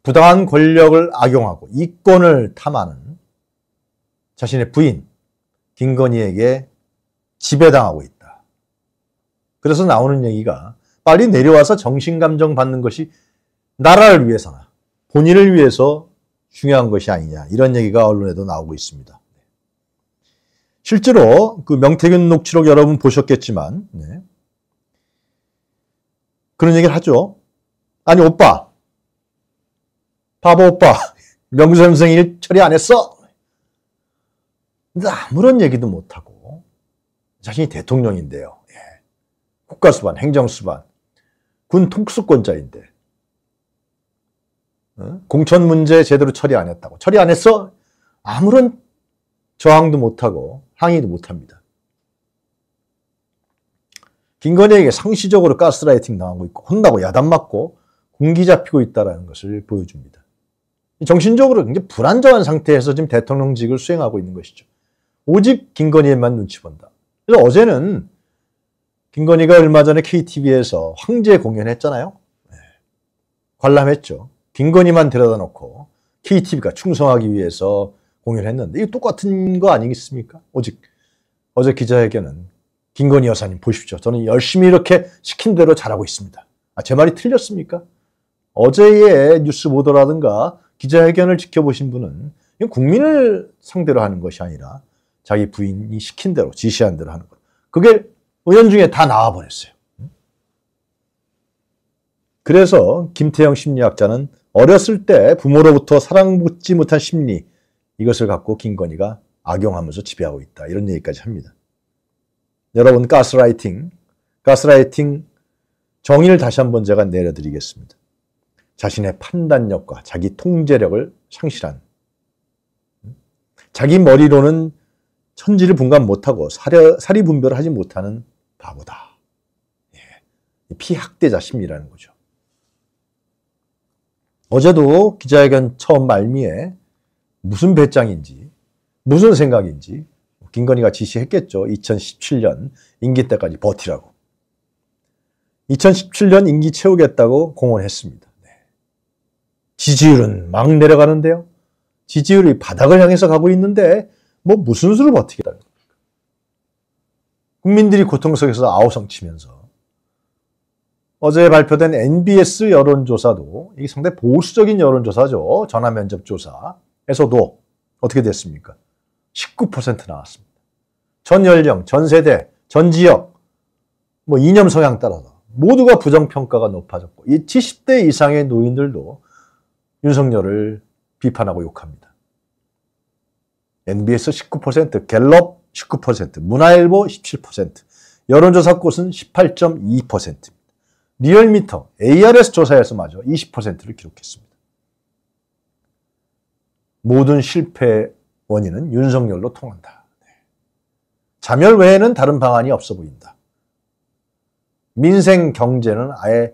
부당한 권력을 악용하고 이권을 탐하는 자신의 부인 김건희에게 지배당하고 있다. 그래서 나오는 얘기가 빨리 내려와서 정신감정 받는 것이 나라를 위해서나 본인을 위해서 중요한 것이 아니냐 이런 얘기가 언론에도 나오고 있습니다. 실제로 그 명태균 녹취록 여러분 보셨겠지만 네. 그런 얘기를 하죠. 아니 오빠 바보 오빠 명수 선생이 일 처리 안 했어? 근데 아무런 얘기도 못하고 자신이 대통령인데요. 예. 국가수반, 행정수반, 군 통수권자인데 어? 공천 문제 제대로 처리 안 했다고. 처리 안 했어? 아무런 저항도 못하고 항의도 못합니다. 김건희에게 상시적으로 가스라이팅 당하고 있고 혼나고 야단 맞고 군기 잡히고 있다는 것을 보여줍니다. 정신적으로 굉장히 불안정한 상태에서 지금 대통령직을 수행하고 있는 것이죠. 오직 김건희에만 눈치 본다. 그래서 어제는 김건희가 얼마 전에 KTV에서 황제 공연했잖아요. 네. 관람했죠. 김건희만 데려다 놓고 KTV가 충성하기 위해서 공연했는데 이거 똑같은 거 아니겠습니까? 오직 어제 기자회견은 김건희 여사님 보십시오. 저는 열심히 이렇게 시킨 대로 잘하고 있습니다. 아, 제 말이 틀렸습니까? 어제의 뉴스 보도라든가 기자회견을 지켜보신 분은 국민을 상대로 하는 것이 아니라 자기 부인이 시킨 대로 지시한 대로 하는 것. 그게 은연중에 다 나와버렸어요. 그래서 김태형 심리학자는 어렸을 때 부모로부터 사랑받지 못한 심리 이것을 갖고 김건희가 악용하면서 지배하고 있다. 이런 얘기까지 합니다. 여러분 가스라이팅, 가스라이팅 정의를 다시 한번 제가 내려드리겠습니다. 자신의 판단력과 자기 통제력을 상실한 자기 머리로는 천지를 분간 못하고 사리 분별을 하지 못하는 바보다. 예. 피학대자 심리라는 거죠. 어제도 기자회견 처음 말미에 무슨 배짱인지 무슨 생각인지 김건희가 지시했겠죠. 2017년 임기 때까지 버티라고. 2017년 임기 채우겠다고 공언했습니다. 네. 지지율은 막 내려가는데요. 지지율이 바닥을 향해서 가고 있는데 뭐 무슨 수를 버티겠다는 겁니까? 국민들이 고통 속에서 아우성 치면서 어제 발표된 NBS 여론조사도 이게 상당히 보수적인 여론조사죠. 전화면접 조사에서도 어떻게 됐습니까? 19% 나왔습니다. 전 연령, 전 세대, 전 지역, 뭐 이념 성향 따라서 모두가 부정평가가 높아졌고 이 70대 이상의 노인들도 윤석열을 비판하고 욕합니다. NBS 19%, 갤럽 19%, 문화일보 17%, 여론조사 꽃은 18.2%입니다. 리얼미터, ARS 조사에서마저 20%를 기록했습니다. 모든 실패 원인은 윤석열로 통한다. 네. 자멸 외에는 다른 방안이 없어 보인다. 민생 경제는 아예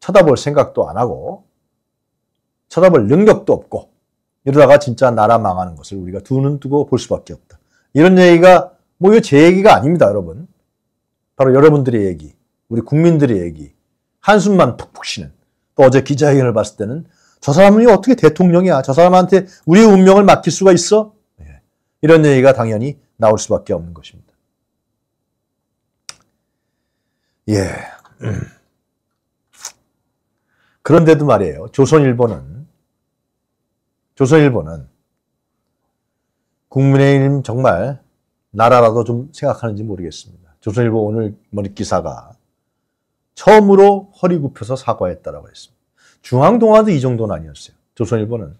쳐다볼 생각도 안 하고 쳐다볼 능력도 없고 이러다가 진짜 나라 망하는 것을 우리가 두 눈 뜨고 볼 수밖에 없다. 이런 얘기가 뭐 이거 제 얘기가 아닙니다, 여러분. 바로 여러분들의 얘기, 우리 국민들의 얘기, 한숨만 푹푹 쉬는. 또 어제 기자회견을 봤을 때는 저 사람이 어떻게 대통령이야? 저 사람한테 우리의 운명을 맡길 수가 있어? 네. 이런 얘기가 당연히 나올 수밖에 없는 것입니다. 예. 그런데도 말이에요. 조선일보는 조선일보는 국민의힘 정말 나라라도 좀 생각하는지 모르겠습니다. 조선일보 오늘 머리 기사가 처음으로 허리 굽혀서 사과했다라고 했습니다. 중앙동아도 이 정도는 아니었어요. 조선일보는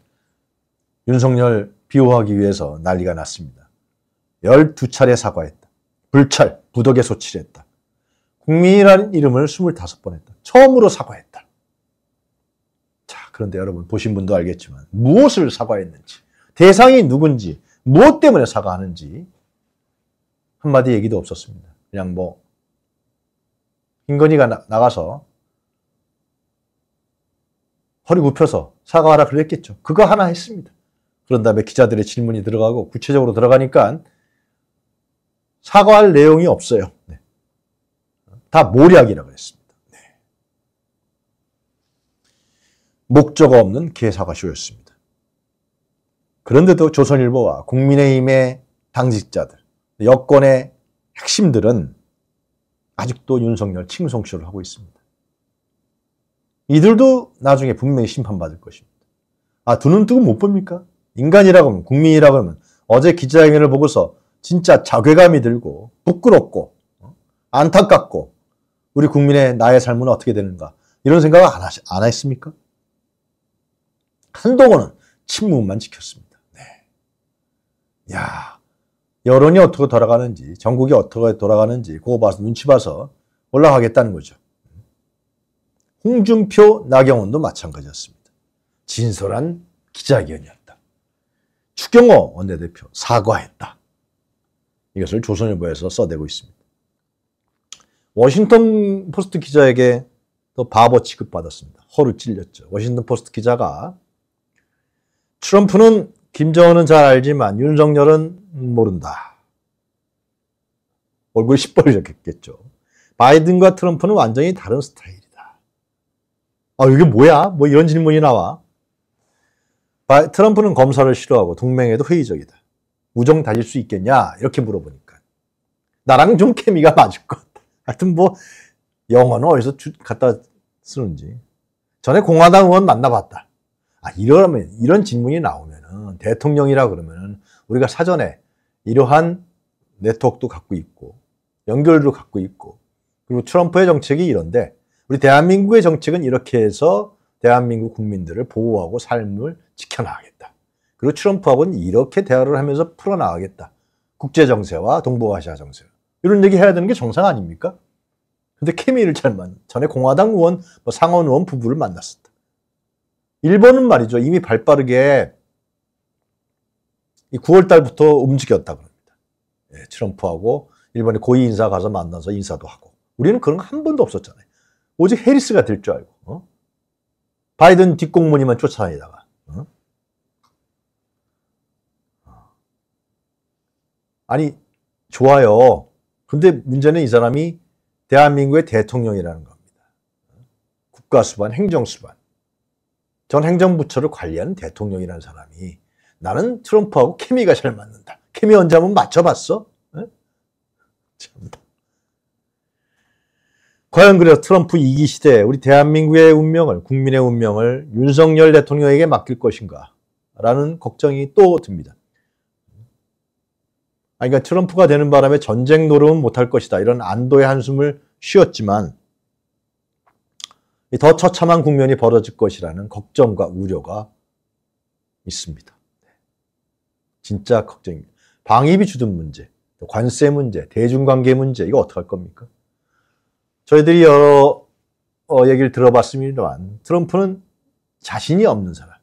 윤석열 비호하기 위해서 난리가 났습니다. 12차례 사과했다. 불찰, 부덕에 소치를 했다. 국민이라는 이름을 25번 했다. 처음으로 사과했다. 자, 그런데 여러분 보신 분도 알겠지만 무엇을 사과했는지, 대상이 누군지, 무엇 때문에 사과하는지 한마디 얘기도 없었습니다. 그냥 뭐 김건희가 나, 나가서 허리 굽혀서 사과하라 그랬겠죠. 그거 하나 했습니다. 그런 다음에 기자들의 질문이 들어가고 구체적으로 들어가니까 사과할 내용이 없어요. 네. 다 모략이라고 했습니다. 네. 목적 없는 개사과쇼였습니다. 그런데도 조선일보와 국민의힘의 당직자들, 여권의 핵심들은 아직도 윤석열 칭송쇼를 하고 있습니다. 이들도 나중에 분명히 심판받을 것입니다. 아, 두 눈 뜨고 못 봅니까? 인간이라고 하면, 국민이라고 하면 어제 기자회견을 보고서 진짜 자괴감이 들고 부끄럽고 어? 안타깝고 우리 국민의 나의 삶은 어떻게 되는가 이런 생각을 안, 하시, 안 했습니까? 한동안은 침묵만 지켰습니다. 네. 야 여론이 어떻게 돌아가는지 전국이 어떻게 돌아가는지 그거 봐서 눈치 봐서 올라가겠다는 거죠. 홍준표, 나경원도 마찬가지였습니다. 진솔한 기자회견이었다. 추경호 원내대표 사과했다. 이것을 조선일보에서 써내고 있습니다. 워싱턴 포스트 기자에게 또 바보 취급받았습니다. 허를 찔렸죠. 워싱턴 포스트 기자가 트럼프는 김정은은 잘 알지만 윤석열은 모른다. 얼굴 시뻘겋겠죠. 바이든과 트럼프는 완전히 다른 스타일이다. 아, 이게 뭐야? 뭐 이런 질문이 나와. 트럼프는 검사를 싫어하고 동맹에도 회의적이다. 우정 다질 수 있겠냐? 이렇게 물어보니까. 나랑 좀 케미가 맞을 것 같다. 하여튼 뭐, 영어는 어디서 주, 갖다 쓰는지. 전에 공화당 의원 만나봤다. 아, 이러면, 이런 질문이 나오면은, 대통령이라 그러면은, 우리가 사전에 이러한 네트워크도 갖고 있고, 연결도 갖고 있고, 그리고 트럼프의 정책이 이런데, 우리 대한민국의 정책은 이렇게 해서 대한민국 국민들을 보호하고 삶을 지켜나가겠다. 그리고 트럼프하고는 이렇게 대화를 하면서 풀어나가겠다. 국제정세와 동북아시아 정세. 이런 얘기 해야 되는 게 정상 아닙니까? 근데 케미를 잘 만, 전에 공화당 의원, 뭐 상원 의원 부부를 만났었다. 일본은 말이죠. 이미 발 빠르게 9월 달부터 움직였다 그럽니다. 예, 트럼프하고 일본의 고위 인사 가서 만나서 인사도 하고. 우리는 그런 거 한 번도 없었잖아요. 오직 해리스가 될 줄 알고. 어? 바이든 뒷공무니만 쫓아다니다가. 어? 아니 좋아요. 근데 문제는 이 사람이 대한민국의 대통령이라는 겁니다. 국가수반, 행정수반. 전 행정부처를 관리하는 대통령이라는 사람이 나는 트럼프하고 케미가 잘 맞는다. 케미 언제 한번 맞춰봤어? 어? 참. 과연 그래서 트럼프 2기 시대에 우리 대한민국의 운명을, 국민의 운명을 윤석열 대통령에게 맡길 것인가? 라는 걱정이 또 듭니다. 그러니까 트럼프가 되는 바람에 전쟁 노름은 못할 것이다. 이런 안도의 한숨을 쉬었지만 더 처참한 국면이 벌어질 것이라는 걱정과 우려가 있습니다. 진짜 걱정입니다. 방위비 주둔 문제, 관세 문제, 대중관계 문제, 이거 어떡할 겁니까? 저희들이 여러 어, 얘기를 들어봤습니다만 트럼프는 자신이 없는 사람.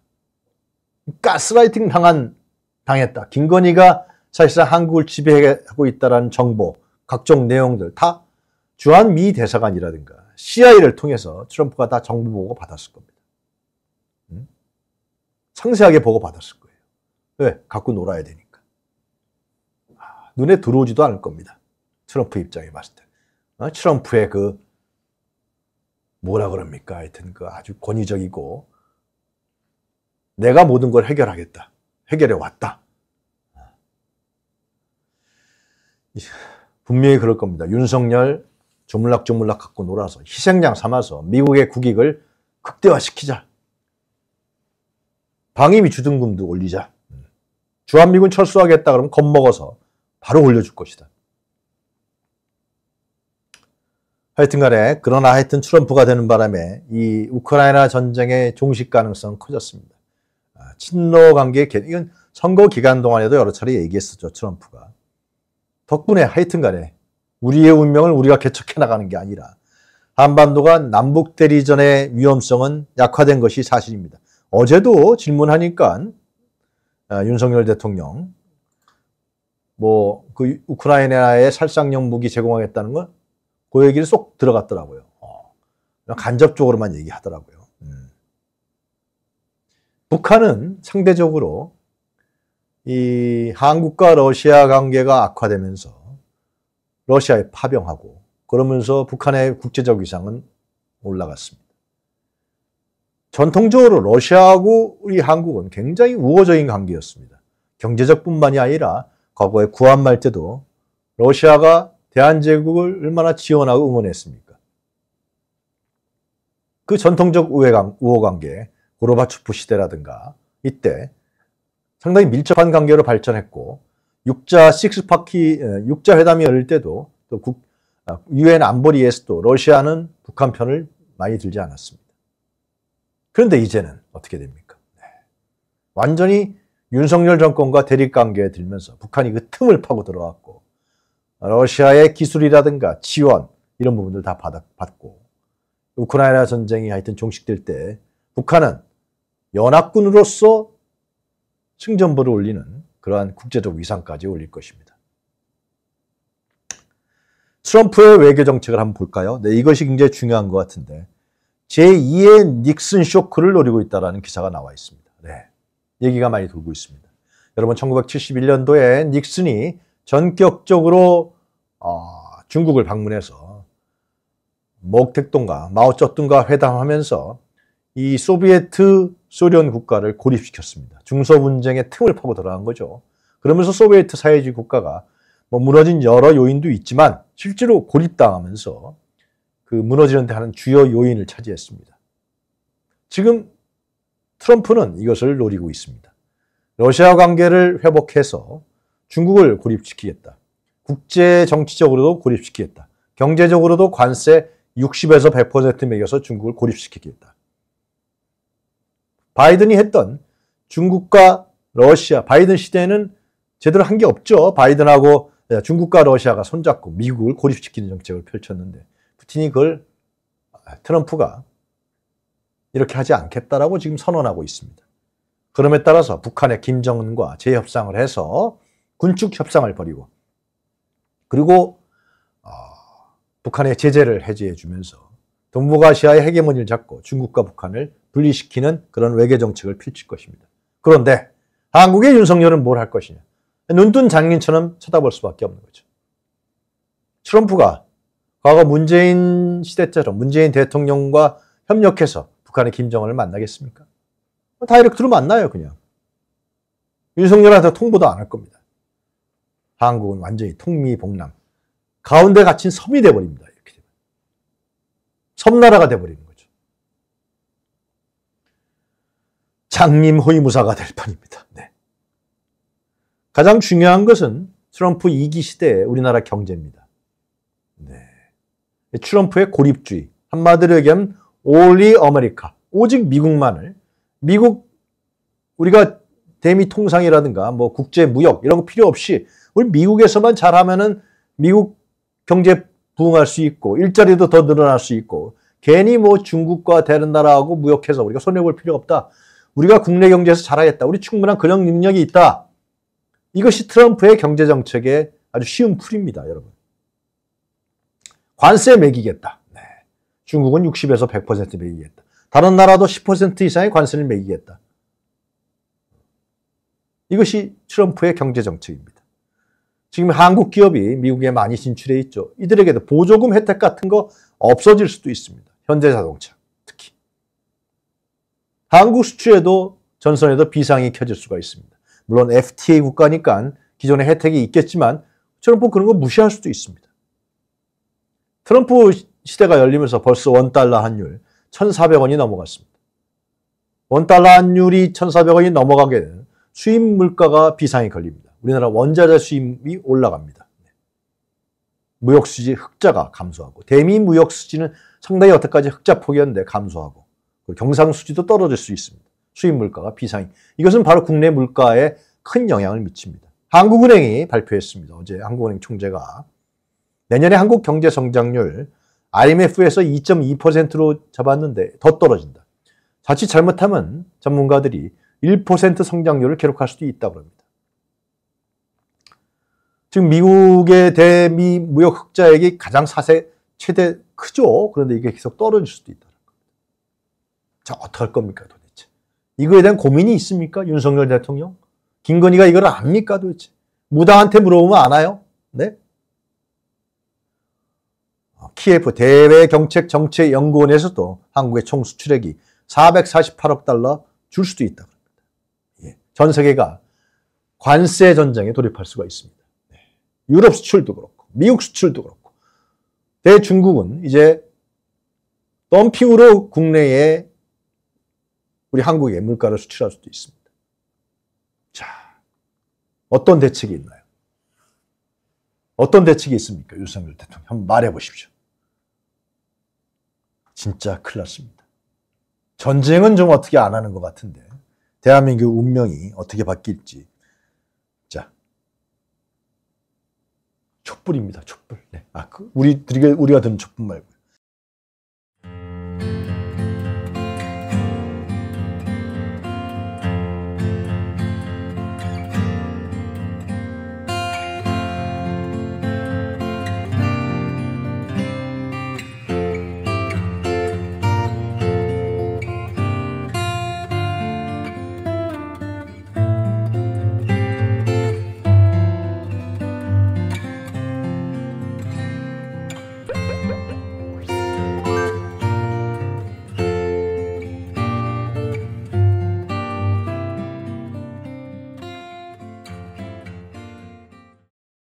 가스라이팅 당한 당했다. 김건희가 사실상 한국을 지배하고 있다라는 정보, 각종 내용들 다 주한 미 대사관이라든가 CIA를 통해서 트럼프가 다 정보 보고 받았을 겁니다. 음? 상세하게 보고 받았을 거예요. 왜? 갖고 놀아야 되니까. 아, 눈에 들어오지도 않을 겁니다. 트럼프 입장에 봤을 때. 어? 트럼프의 그 뭐라 그럽니까? 하여튼 그 아주 권위적이고 내가 모든 걸 해결하겠다. 해결해 왔다. 분명히 그럴 겁니다. 윤석열 조물락조물락 갖고 놀아서 희생양 삼아서 미국의 국익을 극대화시키자. 방위비 주등금도 올리자. 주한미군 철수하겠다 그러면 겁먹어서 바로 올려줄 것이다. 하여튼 간에 그러나 하여튼 트럼프가 되는 바람에 이 우크라이나 전쟁의 종식 가능성은 커졌습니다. 아, 친러 관계 이건 선거 기간 동안에도 여러 차례 얘기했었죠 트럼프가 덕분에 하여튼 간에 우리의 운명을 우리가 개척해 나가는 게 아니라 한반도가 남북 대리전의 위험성은 약화된 것이 사실입니다. 어제도 질문하니까 아, 윤석열 대통령 뭐 그 우크라이나에 살상용 무기 제공하겠다는 건 그 얘기를 쏙 들어갔더라고요. 어, 간접적으로만 얘기하더라고요. 음. 북한은 상대적으로 이 한국과 러시아 관계가 악화되면서 러시아에 파병하고 그러면서 북한의 국제적 위상은 올라갔습니다. 전통적으로 러시아하고 우리 한국은 굉장히 우호적인 관계였습니다. 경제적 뿐만이 아니라 과거에 구한말 때도 러시아가 대한제국을 얼마나 지원하고 응원했습니까? 그 전통적 우호관계, 고로바초프 시대라든가 이때 상당히 밀접한 관계로 발전했고 육자 식스파키 육자 회담이 열릴 때도 또 국, 아, 유엔 안보리에서도 러시아는 북한 편을 많이 들지 않았습니다. 그런데 이제는 어떻게 됩니까? 네. 완전히 윤석열 정권과 대립 관계에 들면서 북한이 그 틈을 파고 들어왔고 러시아의 기술이라든가 지원 이런 부분들 다 받고 우크라이나 전쟁이 하여튼 종식될 때 북한은 연합군으로서 승전보를 올리는 그러한 국제적 위상까지 올릴 것입니다. 트럼프의 외교 정책을 한번 볼까요? 네, 이것이 굉장히 중요한 것 같은데 제2의 닉슨 쇼크를 노리고 있다는 기사가 나와 있습니다. 네, 얘기가 많이 돌고 있습니다. 여러분 1971년도에 닉슨이 전격적으로 어, 중국을 방문해서 목택동과 마오쩌둥과 회담하면서 이 소비에트 소련 국가를 고립시켰습니다. 중소 분쟁의 틈을 파고 들어간 거죠. 그러면서 소비에트 사회주의 국가가 뭐 무너진 여러 요인도 있지만 실제로 고립당하면서 그 무너지는 데 하는 주요 요인을 차지했습니다. 지금 트럼프는 이것을 노리고 있습니다. 러시아 관계를 회복해서 중국을 고립시키겠다. 국제 정치적으로도 고립시키겠다. 경제적으로도 관세 60에서 100% 매겨서 중국을 고립시키겠다. 바이든이 했던 중국과 러시아, 바이든 시대에는 제대로 한 게 없죠. 바이든하고 중국과 러시아가 손잡고 미국을 고립시키는 정책을 펼쳤는데 푸틴이 그걸 트럼프가 이렇게 하지 않겠다라고 지금 선언하고 있습니다. 그럼에 따라서 북한의 김정은과 재협상을 해서 군축 협상을 벌이고 그리고 어, 북한의 제재를 해제해 주면서 동북아시아의 헤게모니를 잡고 중국과 북한을 분리시키는 그런 외교 정책을 펼칠 것입니다. 그런데 한국의 윤석열은 뭘 할 것이냐? 눈뜬 장인처럼 쳐다볼 수밖에 없는 거죠. 트럼프가 과거 문재인 시대처럼 문재인 대통령과 협력해서 북한의 김정은을 만나겠습니까? 다이렉트로 만나요, 그냥. 윤석열한테 통보도 안 할 겁니다. 한국은 완전히 통미봉남. 가운데 갇힌 섬이 돼버립니다. 섬나라가 돼버리는 거죠. 장님 호위무사가 될 판입니다. 네. 가장 중요한 것은 트럼프 2기 시대의 우리나라 경제입니다. 네. 트럼프의 고립주의. 한마디로 얘기하면 only America. 오직 미국만을 미국 우리가 대미 통상이라든가 뭐 국제 무역 이런 거 필요 없이 우리 미국에서만 잘하면은 미국 경제 부흥할 수 있고 일자리도 더 늘어날 수 있고 괜히 뭐 중국과 다른 나라하고 무역해서 우리가 손해 볼 필요 없다. 우리가 국내 경제에서 잘하겠다. 우리 충분한 그런 능력이 있다. 이것이 트럼프의 경제 정책의 아주 쉬운 풀입니다, 여러분. 관세 매기겠다. 네. 중국은 60에서 100% 매기겠다. 다른 나라도 10% 이상의 관세를 매기겠다. 이것이 트럼프의 경제 정책입니다. 지금 한국 기업이 미국에 많이 진출해 있죠. 이들에게도 보조금 혜택 같은 거 없어질 수도 있습니다. 현대 자동차 특히. 한국 수출에도 전선에도 비상이 켜질 수가 있습니다. 물론 FTA 국가니까 기존의 혜택이 있겠지만 트럼프 그런 거 무시할 수도 있습니다. 트럼프 시대가 열리면서 벌써 원달러 환율 1,400원이 넘어갔습니다. 원달러 환율이 1,400원이 넘어가게 되면 수입 물가가 비상이 걸립니다. 우리나라 원자재 수입이 올라갑니다. 무역 수지 흑자가 감소하고 대미 무역 수지는 상당히 여태까지 흑자 폭이었는데 감소하고 경상 수지도 떨어질 수 있습니다. 수입 물가가 비상이 이것은 바로 국내 물가에 큰 영향을 미칩니다. 한국은행이 발표했습니다. 어제 한국은행 총재가 내년에 한국 경제 성장률 IMF에서 2.2%로 잡았는데 더 떨어진다. 자칫 잘못하면 전문가들이 1% 성장률을 기록할 수도 있다고 합니다. 지금 미국의 대미 무역 흑자액이 가장 사세 최대 크죠. 그런데 이게 계속 떨어질 수도 있다는 겁니다. 자, 어떡할 겁니까 도대체? 이거에 대한 고민이 있습니까? 윤석열 대통령? 김건희가 이걸 압니까 도대체? 무당한테 물어보면 아나요? 네? 키예프 대외경책정책연구원에서도 한국의 총 수출액이 448억 달러 줄 수도 있다. 예. 전 세계가 관세 전쟁에 돌입할 수가 있습니다. 네. 유럽 수출도 그렇고, 미국 수출도 그렇고, 대중국은 이제 덤핑으로 국내에 우리 한국에 물가를 수출할 수도 있습니다. 자, 어떤 대책이 있나요? 어떤 대책이 있습니까? 윤석열 대통령. 한번 말해 보십시오. 진짜 큰일 났습니다. 전쟁은 좀 어떻게 안 하는 것 같은데, 대한민국 운명이 어떻게 바뀔지. 자, 촛불입니다. 촛불. 네. 아, 그 우리, 우리가 듣는 촛불 말고.